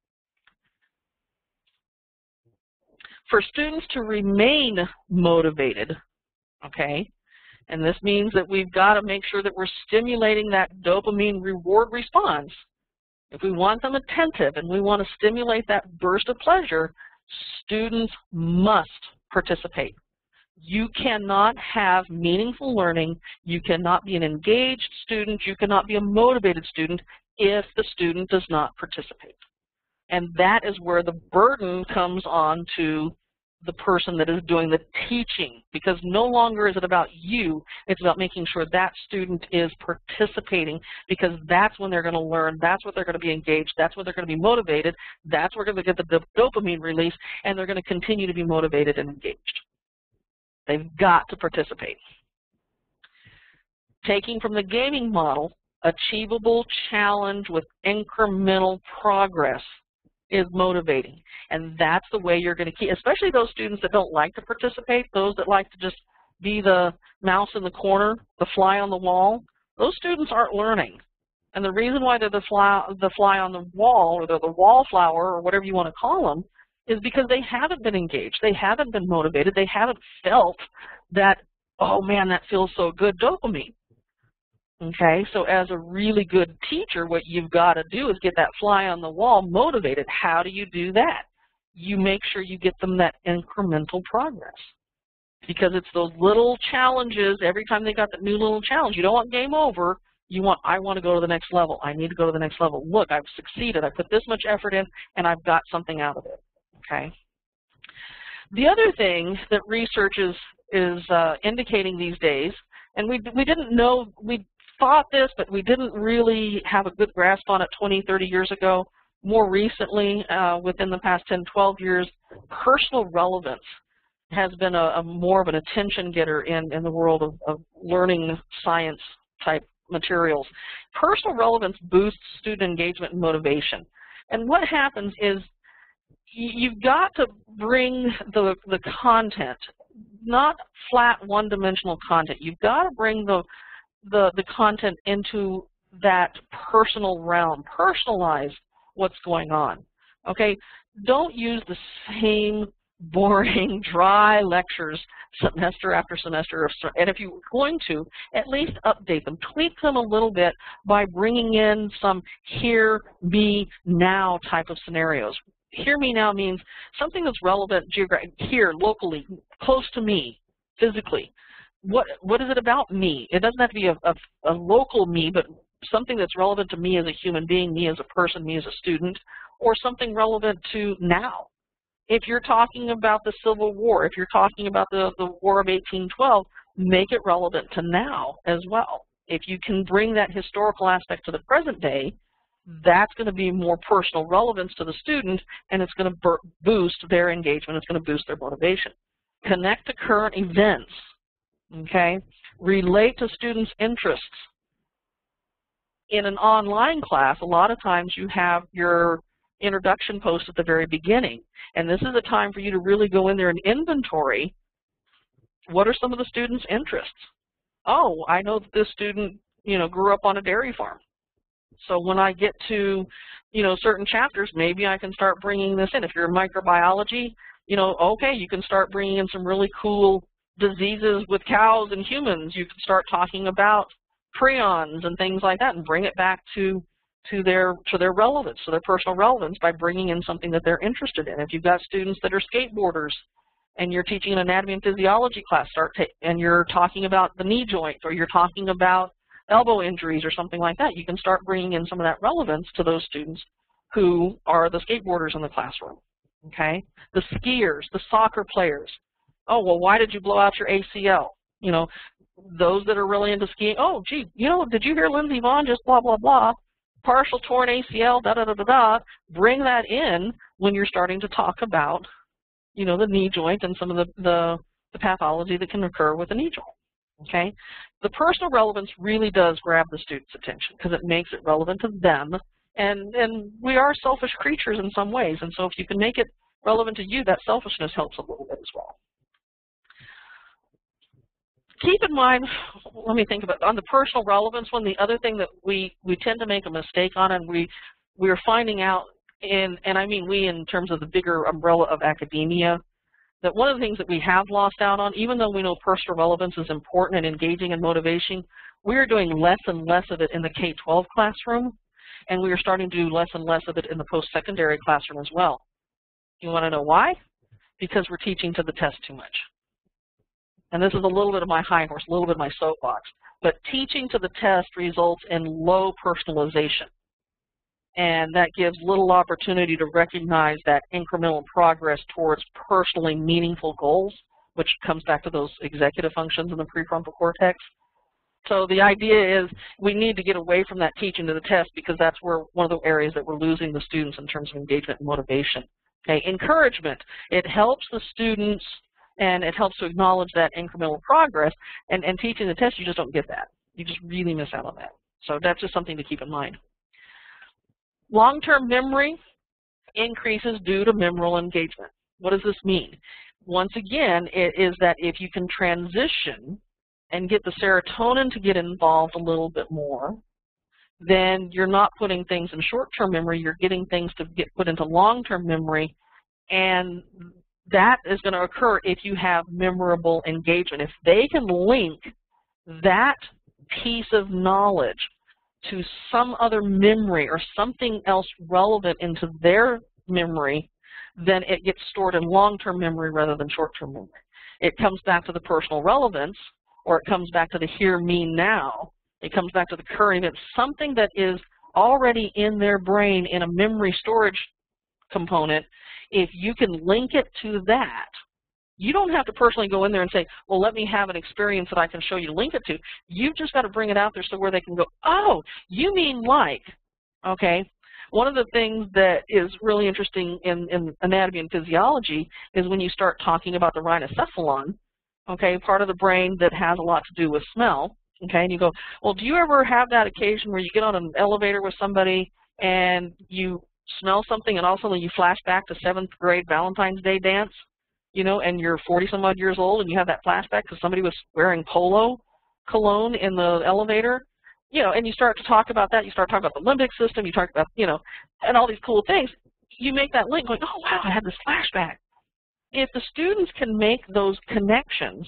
for students to remain motivated, okay, and this means that we've got to make sure that we're stimulating that dopamine reward response. If we want them attentive and we want to stimulate that burst of pleasure, students must participate. You cannot have meaningful learning, you cannot be an engaged student, you cannot be a motivated student if the student does not participate. And that is where the burden comes on to the person that is doing the teaching because no longer is it about you, it's about making sure that student is participating because that's when they're going to learn, that's what they're going to be engaged, that's when they're going to be motivated, that's where they're going to get the dopamine release, and they're going to continue to be motivated and engaged. They've got to participate. Taking from the gaming model, achievable challenge with incremental progress is motivating. And that's the way you're going to keep, especially those students that don't like to participate, those that like to just be the mouse in the corner, the fly on the wall, those students aren't learning. And the reason why they're the fly, the fly on the wall, or they're the wallflower, or whatever you want to call them, is because they haven't been engaged. They haven't been motivated. They haven't felt that, oh man, that feels so good, dopamine. Okay, so as a really good teacher, what you've got to do is get that fly on the wall motivated. How do you do that? You make sure you get them that incremental progress. Because it's those little challenges, every time they got that new little challenge, you don't want game over, you want, I want to go to the next level. I need to go to the next level. Look, I've succeeded. I put this much effort in, and I've got something out of it. Okay. The other thing that research is, is uh, indicating these days, and we, we didn't know, we thought this, but we didn't really have a good grasp on it 20, 30 years ago. More recently, uh, within the past 10, 12 years, personal relevance has been a, a more of an attention getter in, in the world of, of learning science type materials. Personal relevance boosts student engagement and motivation. And what happens is you've got to bring the, the content, not flat one-dimensional content. You've got to bring the, the, the content into that personal realm. Personalize what's going on. Okay? Don't use the same boring, dry lectures semester after semester. And if you're going to, at least update them. Tweak them a little bit by bringing in some hear me now type of scenarios. Hear me now means something that's relevant here, locally, close to me, physically what what is it about me? It doesn't have to be a, a, a local me, but something that's relevant to me as a human being, me as a person, me as a student, or something relevant to now. If you're talking about the Civil War, if you're talking about the, the War of 1812, make it relevant to now as well. If you can bring that historical aspect to the present day, that's going to be more personal relevance to the student, and it's going to boost their engagement. It's going to boost their motivation. Connect to current events okay? Relate to students' interests. In an online class, a lot of times you have your introduction post at the very beginning. And this is a time for you to really go in there and inventory what are some of the students' interests. Oh, I know that this student, you know, grew up on a dairy farm. So when I get to, you know, certain chapters, maybe I can start bringing this in. If you're in microbiology, you know, okay, you can start bringing in some really cool diseases with cows and humans. You can start talking about prions and things like that and bring it back to to their to their relevance, to their personal relevance by bringing in something that they're interested in. If you've got students that are skateboarders and you're teaching an anatomy and physiology class, start and you're talking about the knee joint or you're talking about elbow injuries or something like that, you can start bringing in some of that relevance to those students who are the skateboarders in the classroom. Okay, the skiers, the soccer players. Oh well, why did you blow out your ACL? You know, those that are really into skiing. Oh, gee, you know, did you hear Lindsey Vonn just blah blah blah? partial torn ACL, da da da da da, bring that in when you're starting to talk about, you know, the knee joint and some of the, the, the pathology that can occur with a knee joint. Okay, the personal relevance really does grab the student's attention because it makes it relevant to them, and and we are selfish creatures in some ways, and so if you can make it relevant to you, that selfishness helps a little bit as well keep in mind, let me think about on the personal relevance one, the other thing that we, we tend to make a mistake on and we, we're finding out in, and I mean we in terms of the bigger umbrella of academia, that one of the things that we have lost out on, even though we know personal relevance is important and engaging and motivation, we are doing less and less of it in the K-12 classroom, and we are starting to do less and less of it in the post-secondary classroom as well. You want to know why? Because we're teaching to the test too much and this is a little bit of my high horse, a little bit of my soapbox, but teaching to the test results in low personalization. And that gives little opportunity to recognize that incremental progress towards personally meaningful goals, which comes back to those executive functions in the prefrontal cortex. So the idea is we need to get away from that teaching to the test because that's where one of the areas that we're losing the students in terms of engagement and motivation. Okay, encouragement. It helps the students and it helps to acknowledge that incremental progress. And, and teaching the test, you just don't get that. You just really miss out on that. So that's just something to keep in mind. Long-term memory increases due to memoral engagement. What does this mean? Once again, it is that if you can transition and get the serotonin to get involved a little bit more, then you're not putting things in short-term memory, you're getting things to get put into long-term memory, and that is going to occur if you have memorable engagement. If they can link that piece of knowledge to some other memory or something else relevant into their memory, then it gets stored in long-term memory rather than short-term memory. It comes back to the personal relevance, or it comes back to the here, me, now. It comes back to the current event, something that is already in their brain in a memory storage component if you can link it to that, you don't have to personally go in there and say, well, let me have an experience that I can show you to link it to. You've just got to bring it out there so where they can go, oh, you mean like, okay? One of the things that is really interesting in, in anatomy and physiology is when you start talking about the rhinencephalon, okay, part of the brain that has a lot to do with smell, okay, and you go, well, do you ever have that occasion where you get on an elevator with somebody and you smell something and all of a sudden you flash back to seventh grade Valentine's Day dance, you know, and you're 40 some odd years old and you have that flashback because somebody was wearing polo cologne in the elevator, you know, and you start to talk about that, you start talking about the limbic system, you talk about, you know, and all these cool things, you make that link going, oh wow, I had this flashback. If the students can make those connections,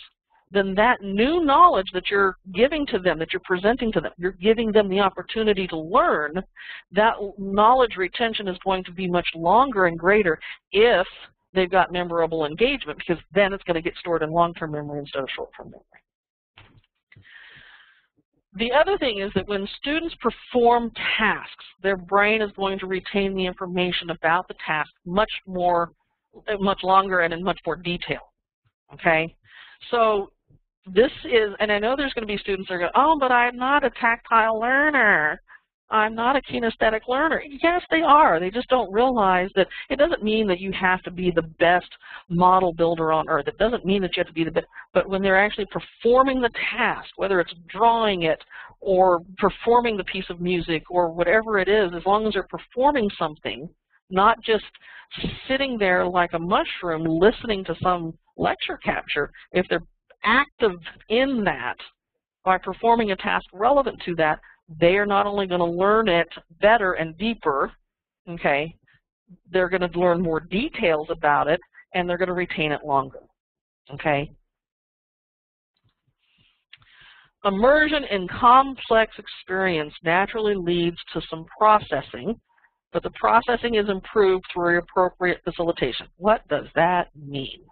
then that new knowledge that you're giving to them, that you're presenting to them, you're giving them the opportunity to learn, that knowledge retention is going to be much longer and greater if they've got memorable engagement, because then it's going to get stored in long-term memory instead of short-term memory. The other thing is that when students perform tasks, their brain is going to retain the information about the task much more, much longer and in much more detail. Okay? So this is, and I know there's going to be students that are going, oh, but I'm not a tactile learner. I'm not a kinesthetic learner. Yes, they are. They just don't realize that it doesn't mean that you have to be the best model builder on earth. It doesn't mean that you have to be the best, but when they're actually performing the task, whether it's drawing it or performing the piece of music or whatever it is, as long as they're performing something, not just sitting there like a mushroom listening to some lecture capture. If they're active in that by performing a task relevant to that, they are not only going to learn it better and deeper, okay, they're going to learn more details about it, and they're going to retain it longer, okay? Immersion in complex experience naturally leads to some processing, but the processing is improved through appropriate facilitation. What does that mean?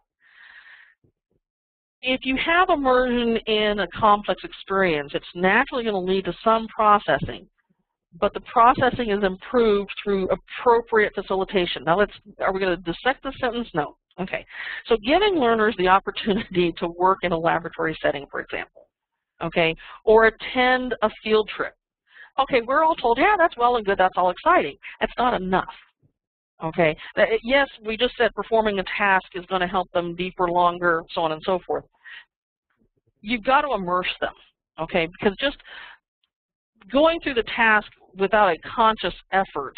If you have immersion in a complex experience, it's naturally going to lead to some processing, but the processing is improved through appropriate facilitation. Now let's, are we going to dissect the sentence? No. Okay. So giving learners the opportunity to work in a laboratory setting, for example, okay, or attend a field trip. Okay, we're all told, yeah, that's well and good, that's all exciting. That's not enough. Okay, yes, we just said performing a task is going to help them deeper, longer, so on and so forth. You've got to immerse them, okay, because just going through the task without a conscious effort,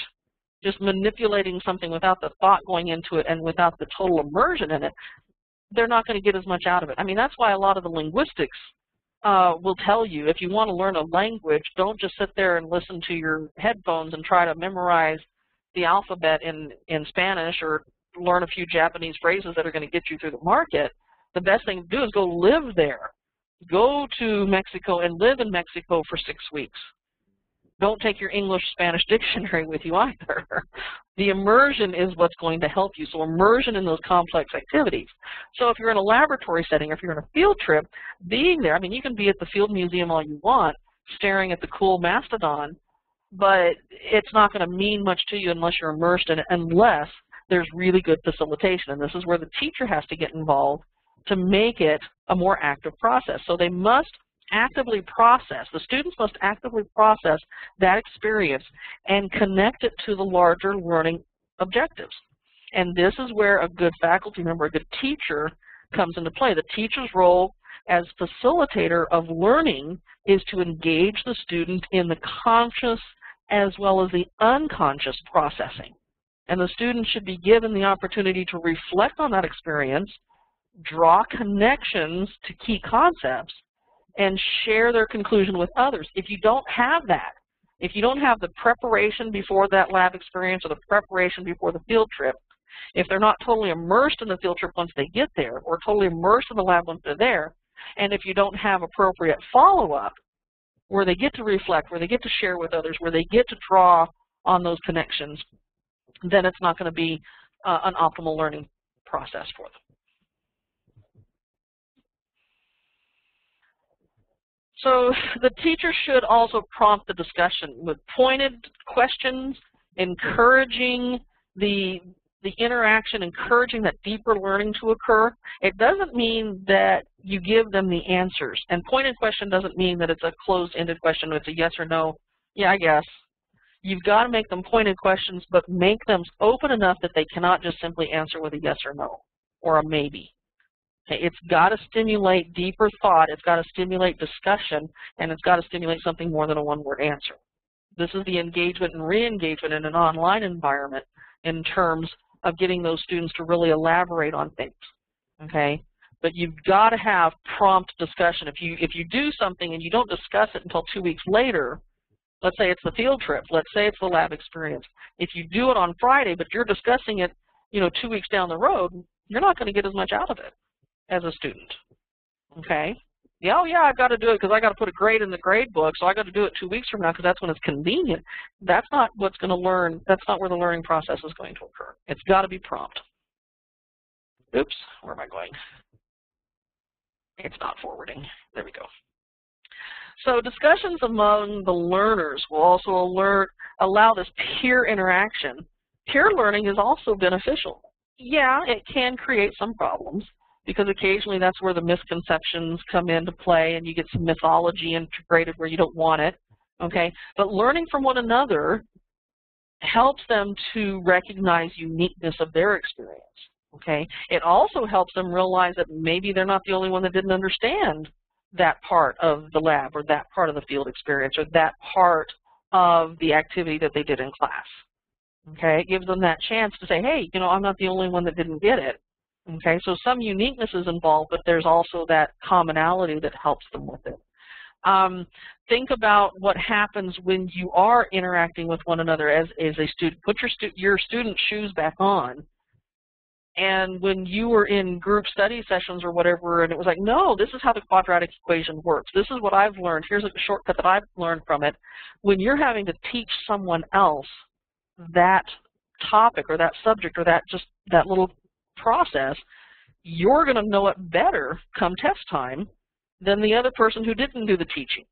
just manipulating something without the thought going into it and without the total immersion in it, they're not going to get as much out of it. I mean, that's why a lot of the linguistics uh, will tell you if you want to learn a language, don't just sit there and listen to your headphones and try to memorize the alphabet in, in Spanish or learn a few Japanese phrases that are going to get you through the market, the best thing to do is go live there. Go to Mexico and live in Mexico for six weeks. Don't take your English-Spanish dictionary with you either. the immersion is what's going to help you. So immersion in those complex activities. So if you're in a laboratory setting or if you're in a field trip, being there, I mean, you can be at the field museum all you want, staring at the cool mastodon, but it's not going to mean much to you unless you're immersed in it, unless there's really good facilitation. And this is where the teacher has to get involved to make it a more active process. So they must actively process, the students must actively process that experience and connect it to the larger learning objectives. And this is where a good faculty member, a good teacher comes into play. The teacher's role as facilitator of learning is to engage the student in the conscious as well as the unconscious processing. And the student should be given the opportunity to reflect on that experience, draw connections to key concepts, and share their conclusion with others. If you don't have that, if you don't have the preparation before that lab experience or the preparation before the field trip, if they're not totally immersed in the field trip once they get there or totally immersed in the lab once they're there, and if you don't have appropriate follow-up, where they get to reflect, where they get to share with others, where they get to draw on those connections, then it's not going to be uh, an optimal learning process for them. So the teacher should also prompt the discussion with pointed questions, encouraging the the interaction, encouraging that deeper learning to occur, it doesn't mean that you give them the answers. And pointed question doesn't mean that it's a closed-ended question, it's a yes or no, yeah, I guess. You've got to make them pointed questions, but make them open enough that they cannot just simply answer with a yes or no, or a maybe. Okay, it's got to stimulate deeper thought, it's got to stimulate discussion, and it's got to stimulate something more than a one-word answer. This is the engagement and re-engagement in an online environment in terms of getting those students to really elaborate on things, okay? But you've got to have prompt discussion. If you, if you do something and you don't discuss it until two weeks later, let's say it's the field trip, let's say it's the lab experience. If you do it on Friday, but you're discussing it, you know, two weeks down the road, you're not going to get as much out of it as a student, okay? Yeah, oh yeah, I've got to do it because I got to put a grade in the grade book, so I got to do it two weeks from now because that's when it's convenient. That's not what's going to learn. That's not where the learning process is going to occur. It's got to be prompt. Oops, where am I going? It's not forwarding. There we go. So discussions among the learners will also alert, allow this peer interaction. Peer learning is also beneficial. Yeah, it can create some problems because occasionally that's where the misconceptions come into play and you get some mythology integrated where you don't want it, okay? But learning from one another helps them to recognize uniqueness of their experience, okay? It also helps them realize that maybe they're not the only one that didn't understand that part of the lab or that part of the field experience or that part of the activity that they did in class, Okay, it gives them that chance to say, hey, you know, I'm not the only one that didn't get it. Okay, so some uniqueness is involved, but there's also that commonality that helps them with it. Um, think about what happens when you are interacting with one another as, as a student. Put your, stu your student shoes back on. And when you were in group study sessions or whatever, and it was like, no, this is how the quadratic equation works. This is what I've learned. Here's a shortcut that I've learned from it. When you're having to teach someone else that topic or that subject or that just that little process, you're going to know it better come test time than the other person who didn't do the teaching.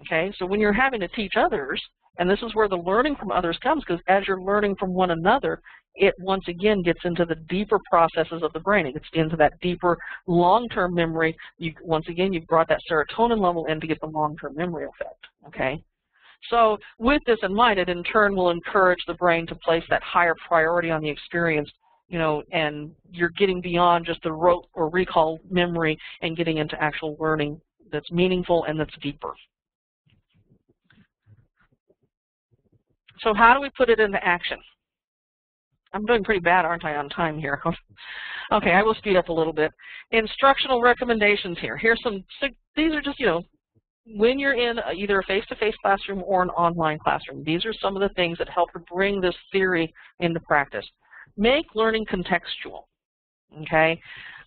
Okay, so when you're having to teach others, and this is where the learning from others comes, because as you're learning from one another, it once again gets into the deeper processes of the brain. It gets into that deeper long-term memory. You, once again, you've brought that serotonin level in to get the long-term memory effect. Okay, so with this in mind, it in turn will encourage the brain to place that higher priority on the experience you know, and you're getting beyond just the rote or recall memory and getting into actual learning that's meaningful and that's deeper. So how do we put it into action? I'm doing pretty bad, aren't I, on time here? okay, I will speed up a little bit. Instructional recommendations here. Here's some, these are just, you know, when you're in either a face-to-face -face classroom or an online classroom, these are some of the things that help to bring this theory into practice make learning contextual, okay,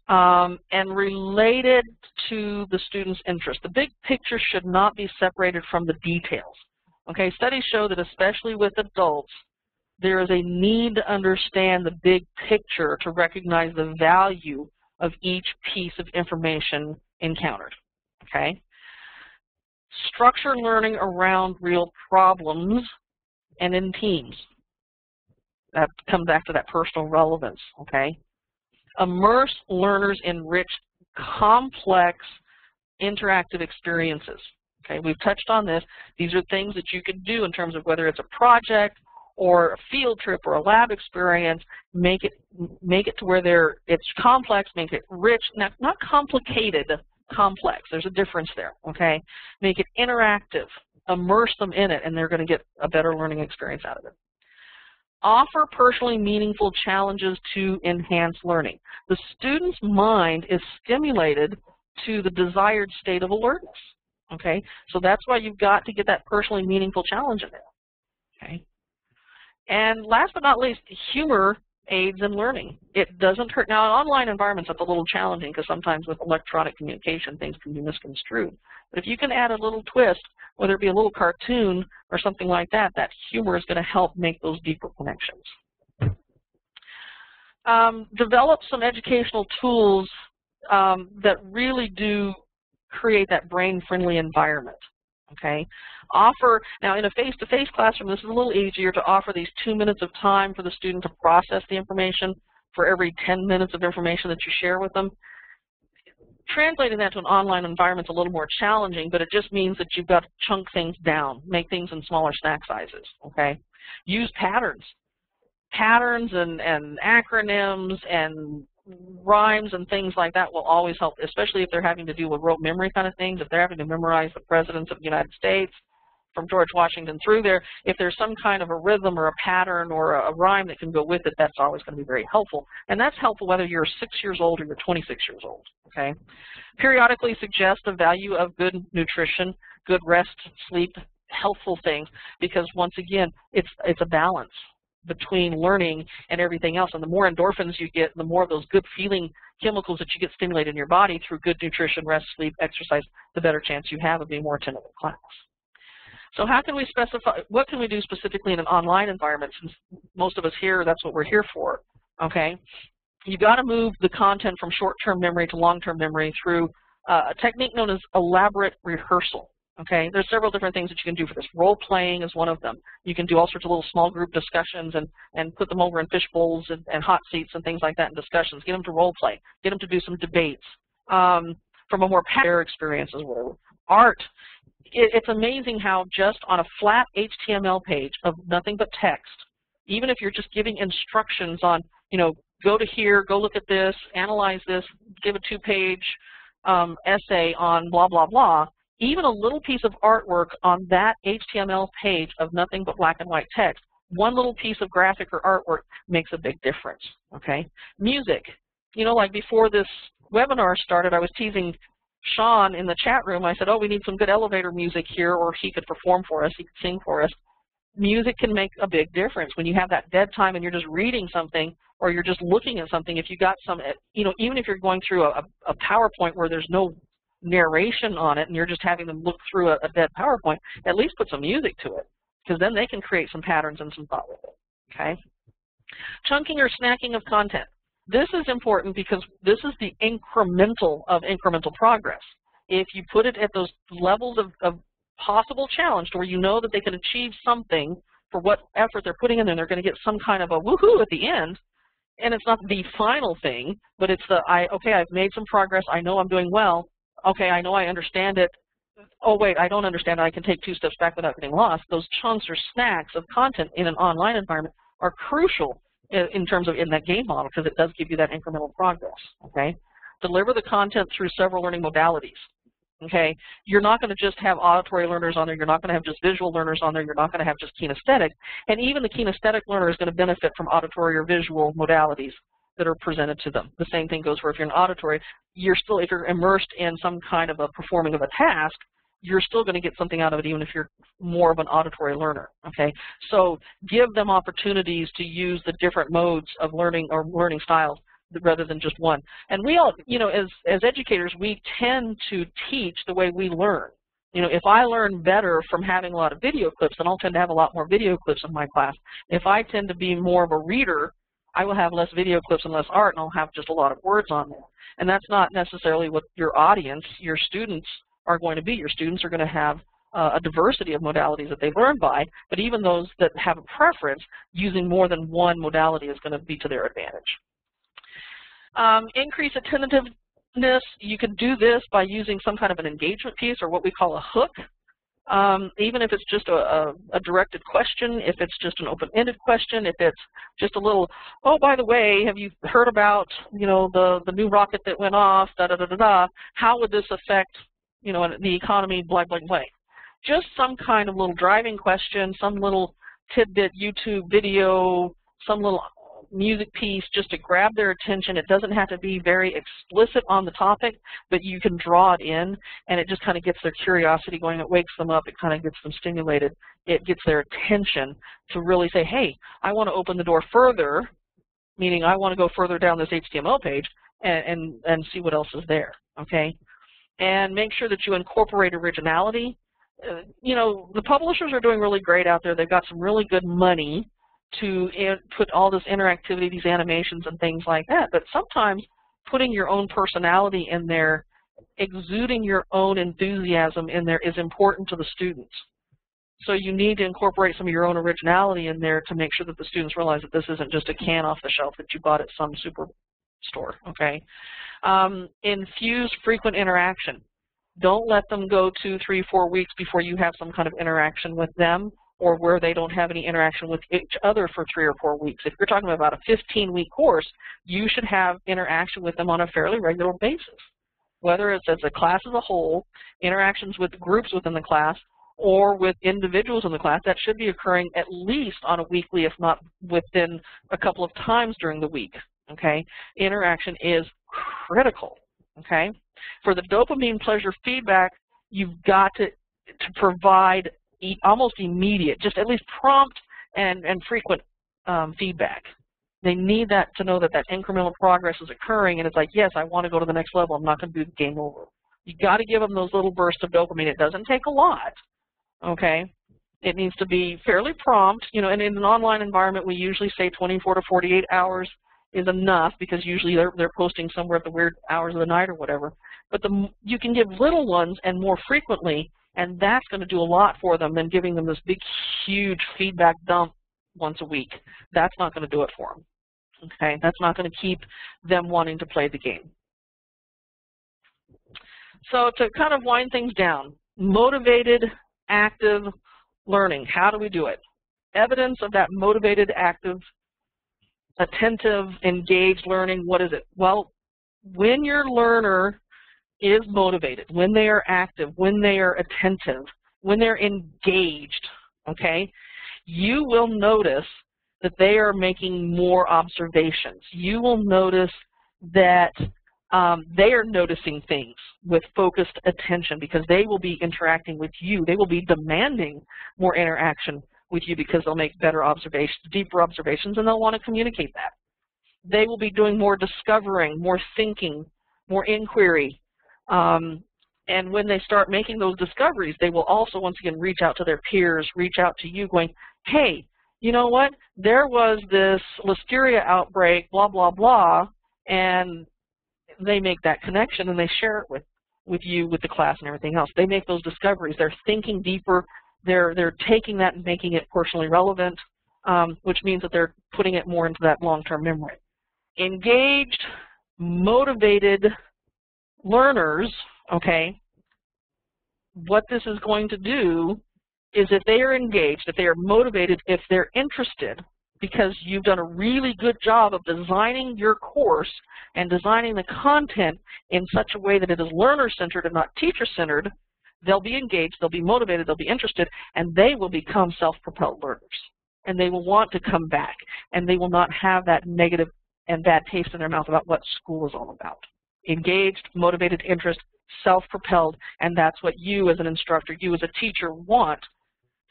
um, and related to the student's interest. The big picture should not be separated from the details. Okay, studies show that especially with adults, there is a need to understand the big picture to recognize the value of each piece of information encountered. Okay? Structure learning around real problems and in teams that comes back to that personal relevance, okay? Immerse learners in rich, complex, interactive experiences. Okay, we've touched on this. These are things that you can do in terms of whether it's a project or a field trip or a lab experience. Make it make it to where they're it's complex, make it rich, not not complicated, complex. There's a difference there. Okay, make it interactive, immerse them in it, and they're going to get a better learning experience out of it offer personally meaningful challenges to enhance learning. The student's mind is stimulated to the desired state of alertness. Okay, so that's why you've got to get that personally meaningful challenge in there. Okay, and last but not least, humor aids in learning. It doesn't hurt. Now, in online environments, that's a little challenging because sometimes with electronic communication, things can be misconstrued. But if you can add a little twist, whether it be a little cartoon or something like that, that humor is going to help make those deeper connections. Um, develop some educational tools um, that really do create that brain-friendly environment. Okay, offer, now in a face-to-face -face classroom, this is a little easier to offer these two minutes of time for the student to process the information for every 10 minutes of information that you share with them. Translating that to an online environment is a little more challenging, but it just means that you've got to chunk things down, make things in smaller snack sizes, okay? Use patterns. Patterns and, and acronyms and rhymes and things like that will always help, especially if they're having to do with rote memory kind of things. If they're having to memorize the presidents of the United States from George Washington through there, if there's some kind of a rhythm or a pattern or a, rhyme that can go with it, that's always going to be very helpful. And that's helpful whether you're 6 years old or you're 26 years old. Okay. Periodically suggest the value of good nutrition, good rest, sleep, healthful things, because once again, it's it's a balance between learning and everything else. And the more endorphins you get, the more of those good feeling chemicals that you get stimulated in your body through good nutrition, rest, sleep, exercise, the better chance you have of being more attentive in class. So how can we specify, what can we do specifically in an online environment since most of us here, that's what we're here for, okay? You've got to move the content from short-term memory to long-term memory through uh, a technique known as elaborate rehearsal. Okay, there's several different things that you can do for this. Role playing is one of them. You can do all sorts of little small group discussions and, and put them over in fish bowls and, and hot seats and things like that in discussions. Get them to role play. Get them to do some debates um, from a more pair experience as whatever. Art, it, it's amazing how just on a flat HTML page of nothing but text, even if you're just giving instructions on, you know, go to here, go look at this, analyze this, give a two-page um, essay on blah, blah, blah, even a little piece of artwork on that HTML page of nothing but black and white text one little piece of graphic or artwork makes a big difference, okay? Music, you know, like before this webinar started, I was teasing Sean in the chat room. I said, oh, we need some good elevator music here, or he could perform for us, he could sing for us. Music can make a big difference. When you have that dead time and you're just reading something, or you're just looking at something, if you got some, eh, you know, even if you're going through a, a PowerPoint where there's no narration on it and you're just having them look through a, a dead PowerPoint, at least put some music to it because then they can create some patterns and some thought with it, okay? Chunking or snacking of content. This is important because this is the incremental of incremental progress. If you put it at those levels of, of possible challenge where you know that they can achieve something for what effort they're putting in and they're going to get some kind of a woohoo at the end, and it's not the final thing, but it's the, I okay, I've made some progress, I know I'm doing well, okay, I know I understand it, oh wait, I don't understand it, I can take two steps back without getting lost. Those chunks or snacks of content in an online environment are crucial in, terms of in that game model because it does give you that incremental progress, okay? Deliver the content through several learning modalities. Okay, you're not going to just have auditory learners on there. You're not going to have just visual learners on there. You're not going to have just kinesthetic. And even the kinesthetic learner is going to benefit from auditory or visual modalities that are presented to them. The same thing goes for if you're an auditory, you're still, if you're immersed in some kind of a performing of a task, you're still going to get something out of it even if you're more of an auditory learner, okay? So give them opportunities to use the different modes of learning or learning styles rather than just one. And we all, you know, as, as educators, we tend to teach the way we learn. You know, if I learn better from having a lot of video clips, then I'll tend to have a lot more video clips in my class. If I tend to be more of a reader, I will have less video clips and less art, and I'll have just a lot of words on there. And that's not necessarily what your audience, your students, are going to be. Your students are going to have uh, a diversity of modalities that they learn by, but even those that have a preference, using more than one modality is going to be to their advantage. Um, increase attentiveness, you can do this by using some kind of an engagement piece or what we call a hook. Um, even if it's just a, a, a, directed question, if it's just an open-ended question, if it's just a little, oh, by the way, have you heard about, you know, the, the new rocket that went off, da, da, da, da, da, how would this affect, you know, the economy, blah, blah, blah. Just some kind of little driving question, some little tidbit YouTube video, some little music piece just to grab their attention. It doesn't have to be very explicit on the topic, but you can draw it in, and it just kind of gets their curiosity going. It wakes them up. It kind of gets them stimulated. It gets their attention to really say, hey, I want to open the door further, meaning I want to go further down this HTML page and, and, and see what else is there, okay? And make sure that you incorporate originality. Uh, you know, the publishers are doing really great out there. They've got some really good money to put all this interactivity, these animations and things like that. But sometimes putting your own personality in there, exuding your own enthusiasm in there is important to the students. So you need to incorporate some of your own originality in there to make sure that the students realize that this isn't just a can off the shelf that you bought at some super store, okay? Um, infuse frequent interaction. Don't let them go two, three, four weeks before you have some kind of interaction with them or where they don't have any interaction with each other for three or four weeks. If you're talking about a 15-week course, you should have interaction with them on a fairly regular basis, whether it's as a class as a whole, interactions with groups within the class, or with individuals in the class, that should be occurring at least on a weekly, if not within a couple of times during the week, okay? Interaction is critical, okay? For the dopamine pleasure feedback, you've got to, to provide e almost immediate, just at least prompt and, and frequent um, feedback. They need that to know that that incremental progress is occurring, and it's like, yes, I want to go to the next level. I'm not going to do the game over. You've got to give them those little bursts of dopamine. It doesn't take a lot, okay? It needs to be fairly prompt, you know, and in an online environment, we usually say 24 to 48 hours is enough because usually they're, they're posting somewhere at the weird hours of the night or whatever. But the, you can give little ones and more frequently and that's going to do a lot for them than giving them this big, huge feedback dump once a week. That's not going to do it for them. Okay, that's not going to keep them wanting to play the game. So to kind of wind things down, motivated, active learning. How do we do it? Evidence of that motivated, active, attentive, engaged learning, what is it? Well, when your learner is motivated, when they are active, when they are attentive, when they're engaged, okay, you will notice that they are making more observations. You will notice that um, they are noticing things with focused attention because they will be interacting with you. They will be demanding more interaction with you because they'll make better observations, deeper observations, and they'll want to communicate that. They will be doing more discovering, more thinking, more inquiry. Um, and when they start making those discoveries, they will also, once again, reach out to their peers, reach out to you going, hey, you know what, there was this listeria outbreak, blah, blah, blah, and they make that connection and they share it with, with you, with the class and everything else. They make those discoveries. They're thinking deeper. They're, they're taking that and making it personally relevant, um, which means that they're putting it more into that long-term memory. Engaged, motivated learners, okay, what this is going to do is if they are engaged, if they are motivated, if they're interested, because you've done a really good job of designing your course and designing the content in such a way that it is learner-centered and not teacher-centered, they'll be engaged, they'll be motivated, they'll be interested, and they will become self-propelled learners. And they will want to come back, and they will not have that negative and bad taste in their mouth about what school is all about. Engaged, motivated, interest, self-propelled, and that's what you as an instructor, you as a teacher want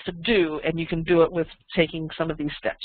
to do, and you can do it with taking some of these steps.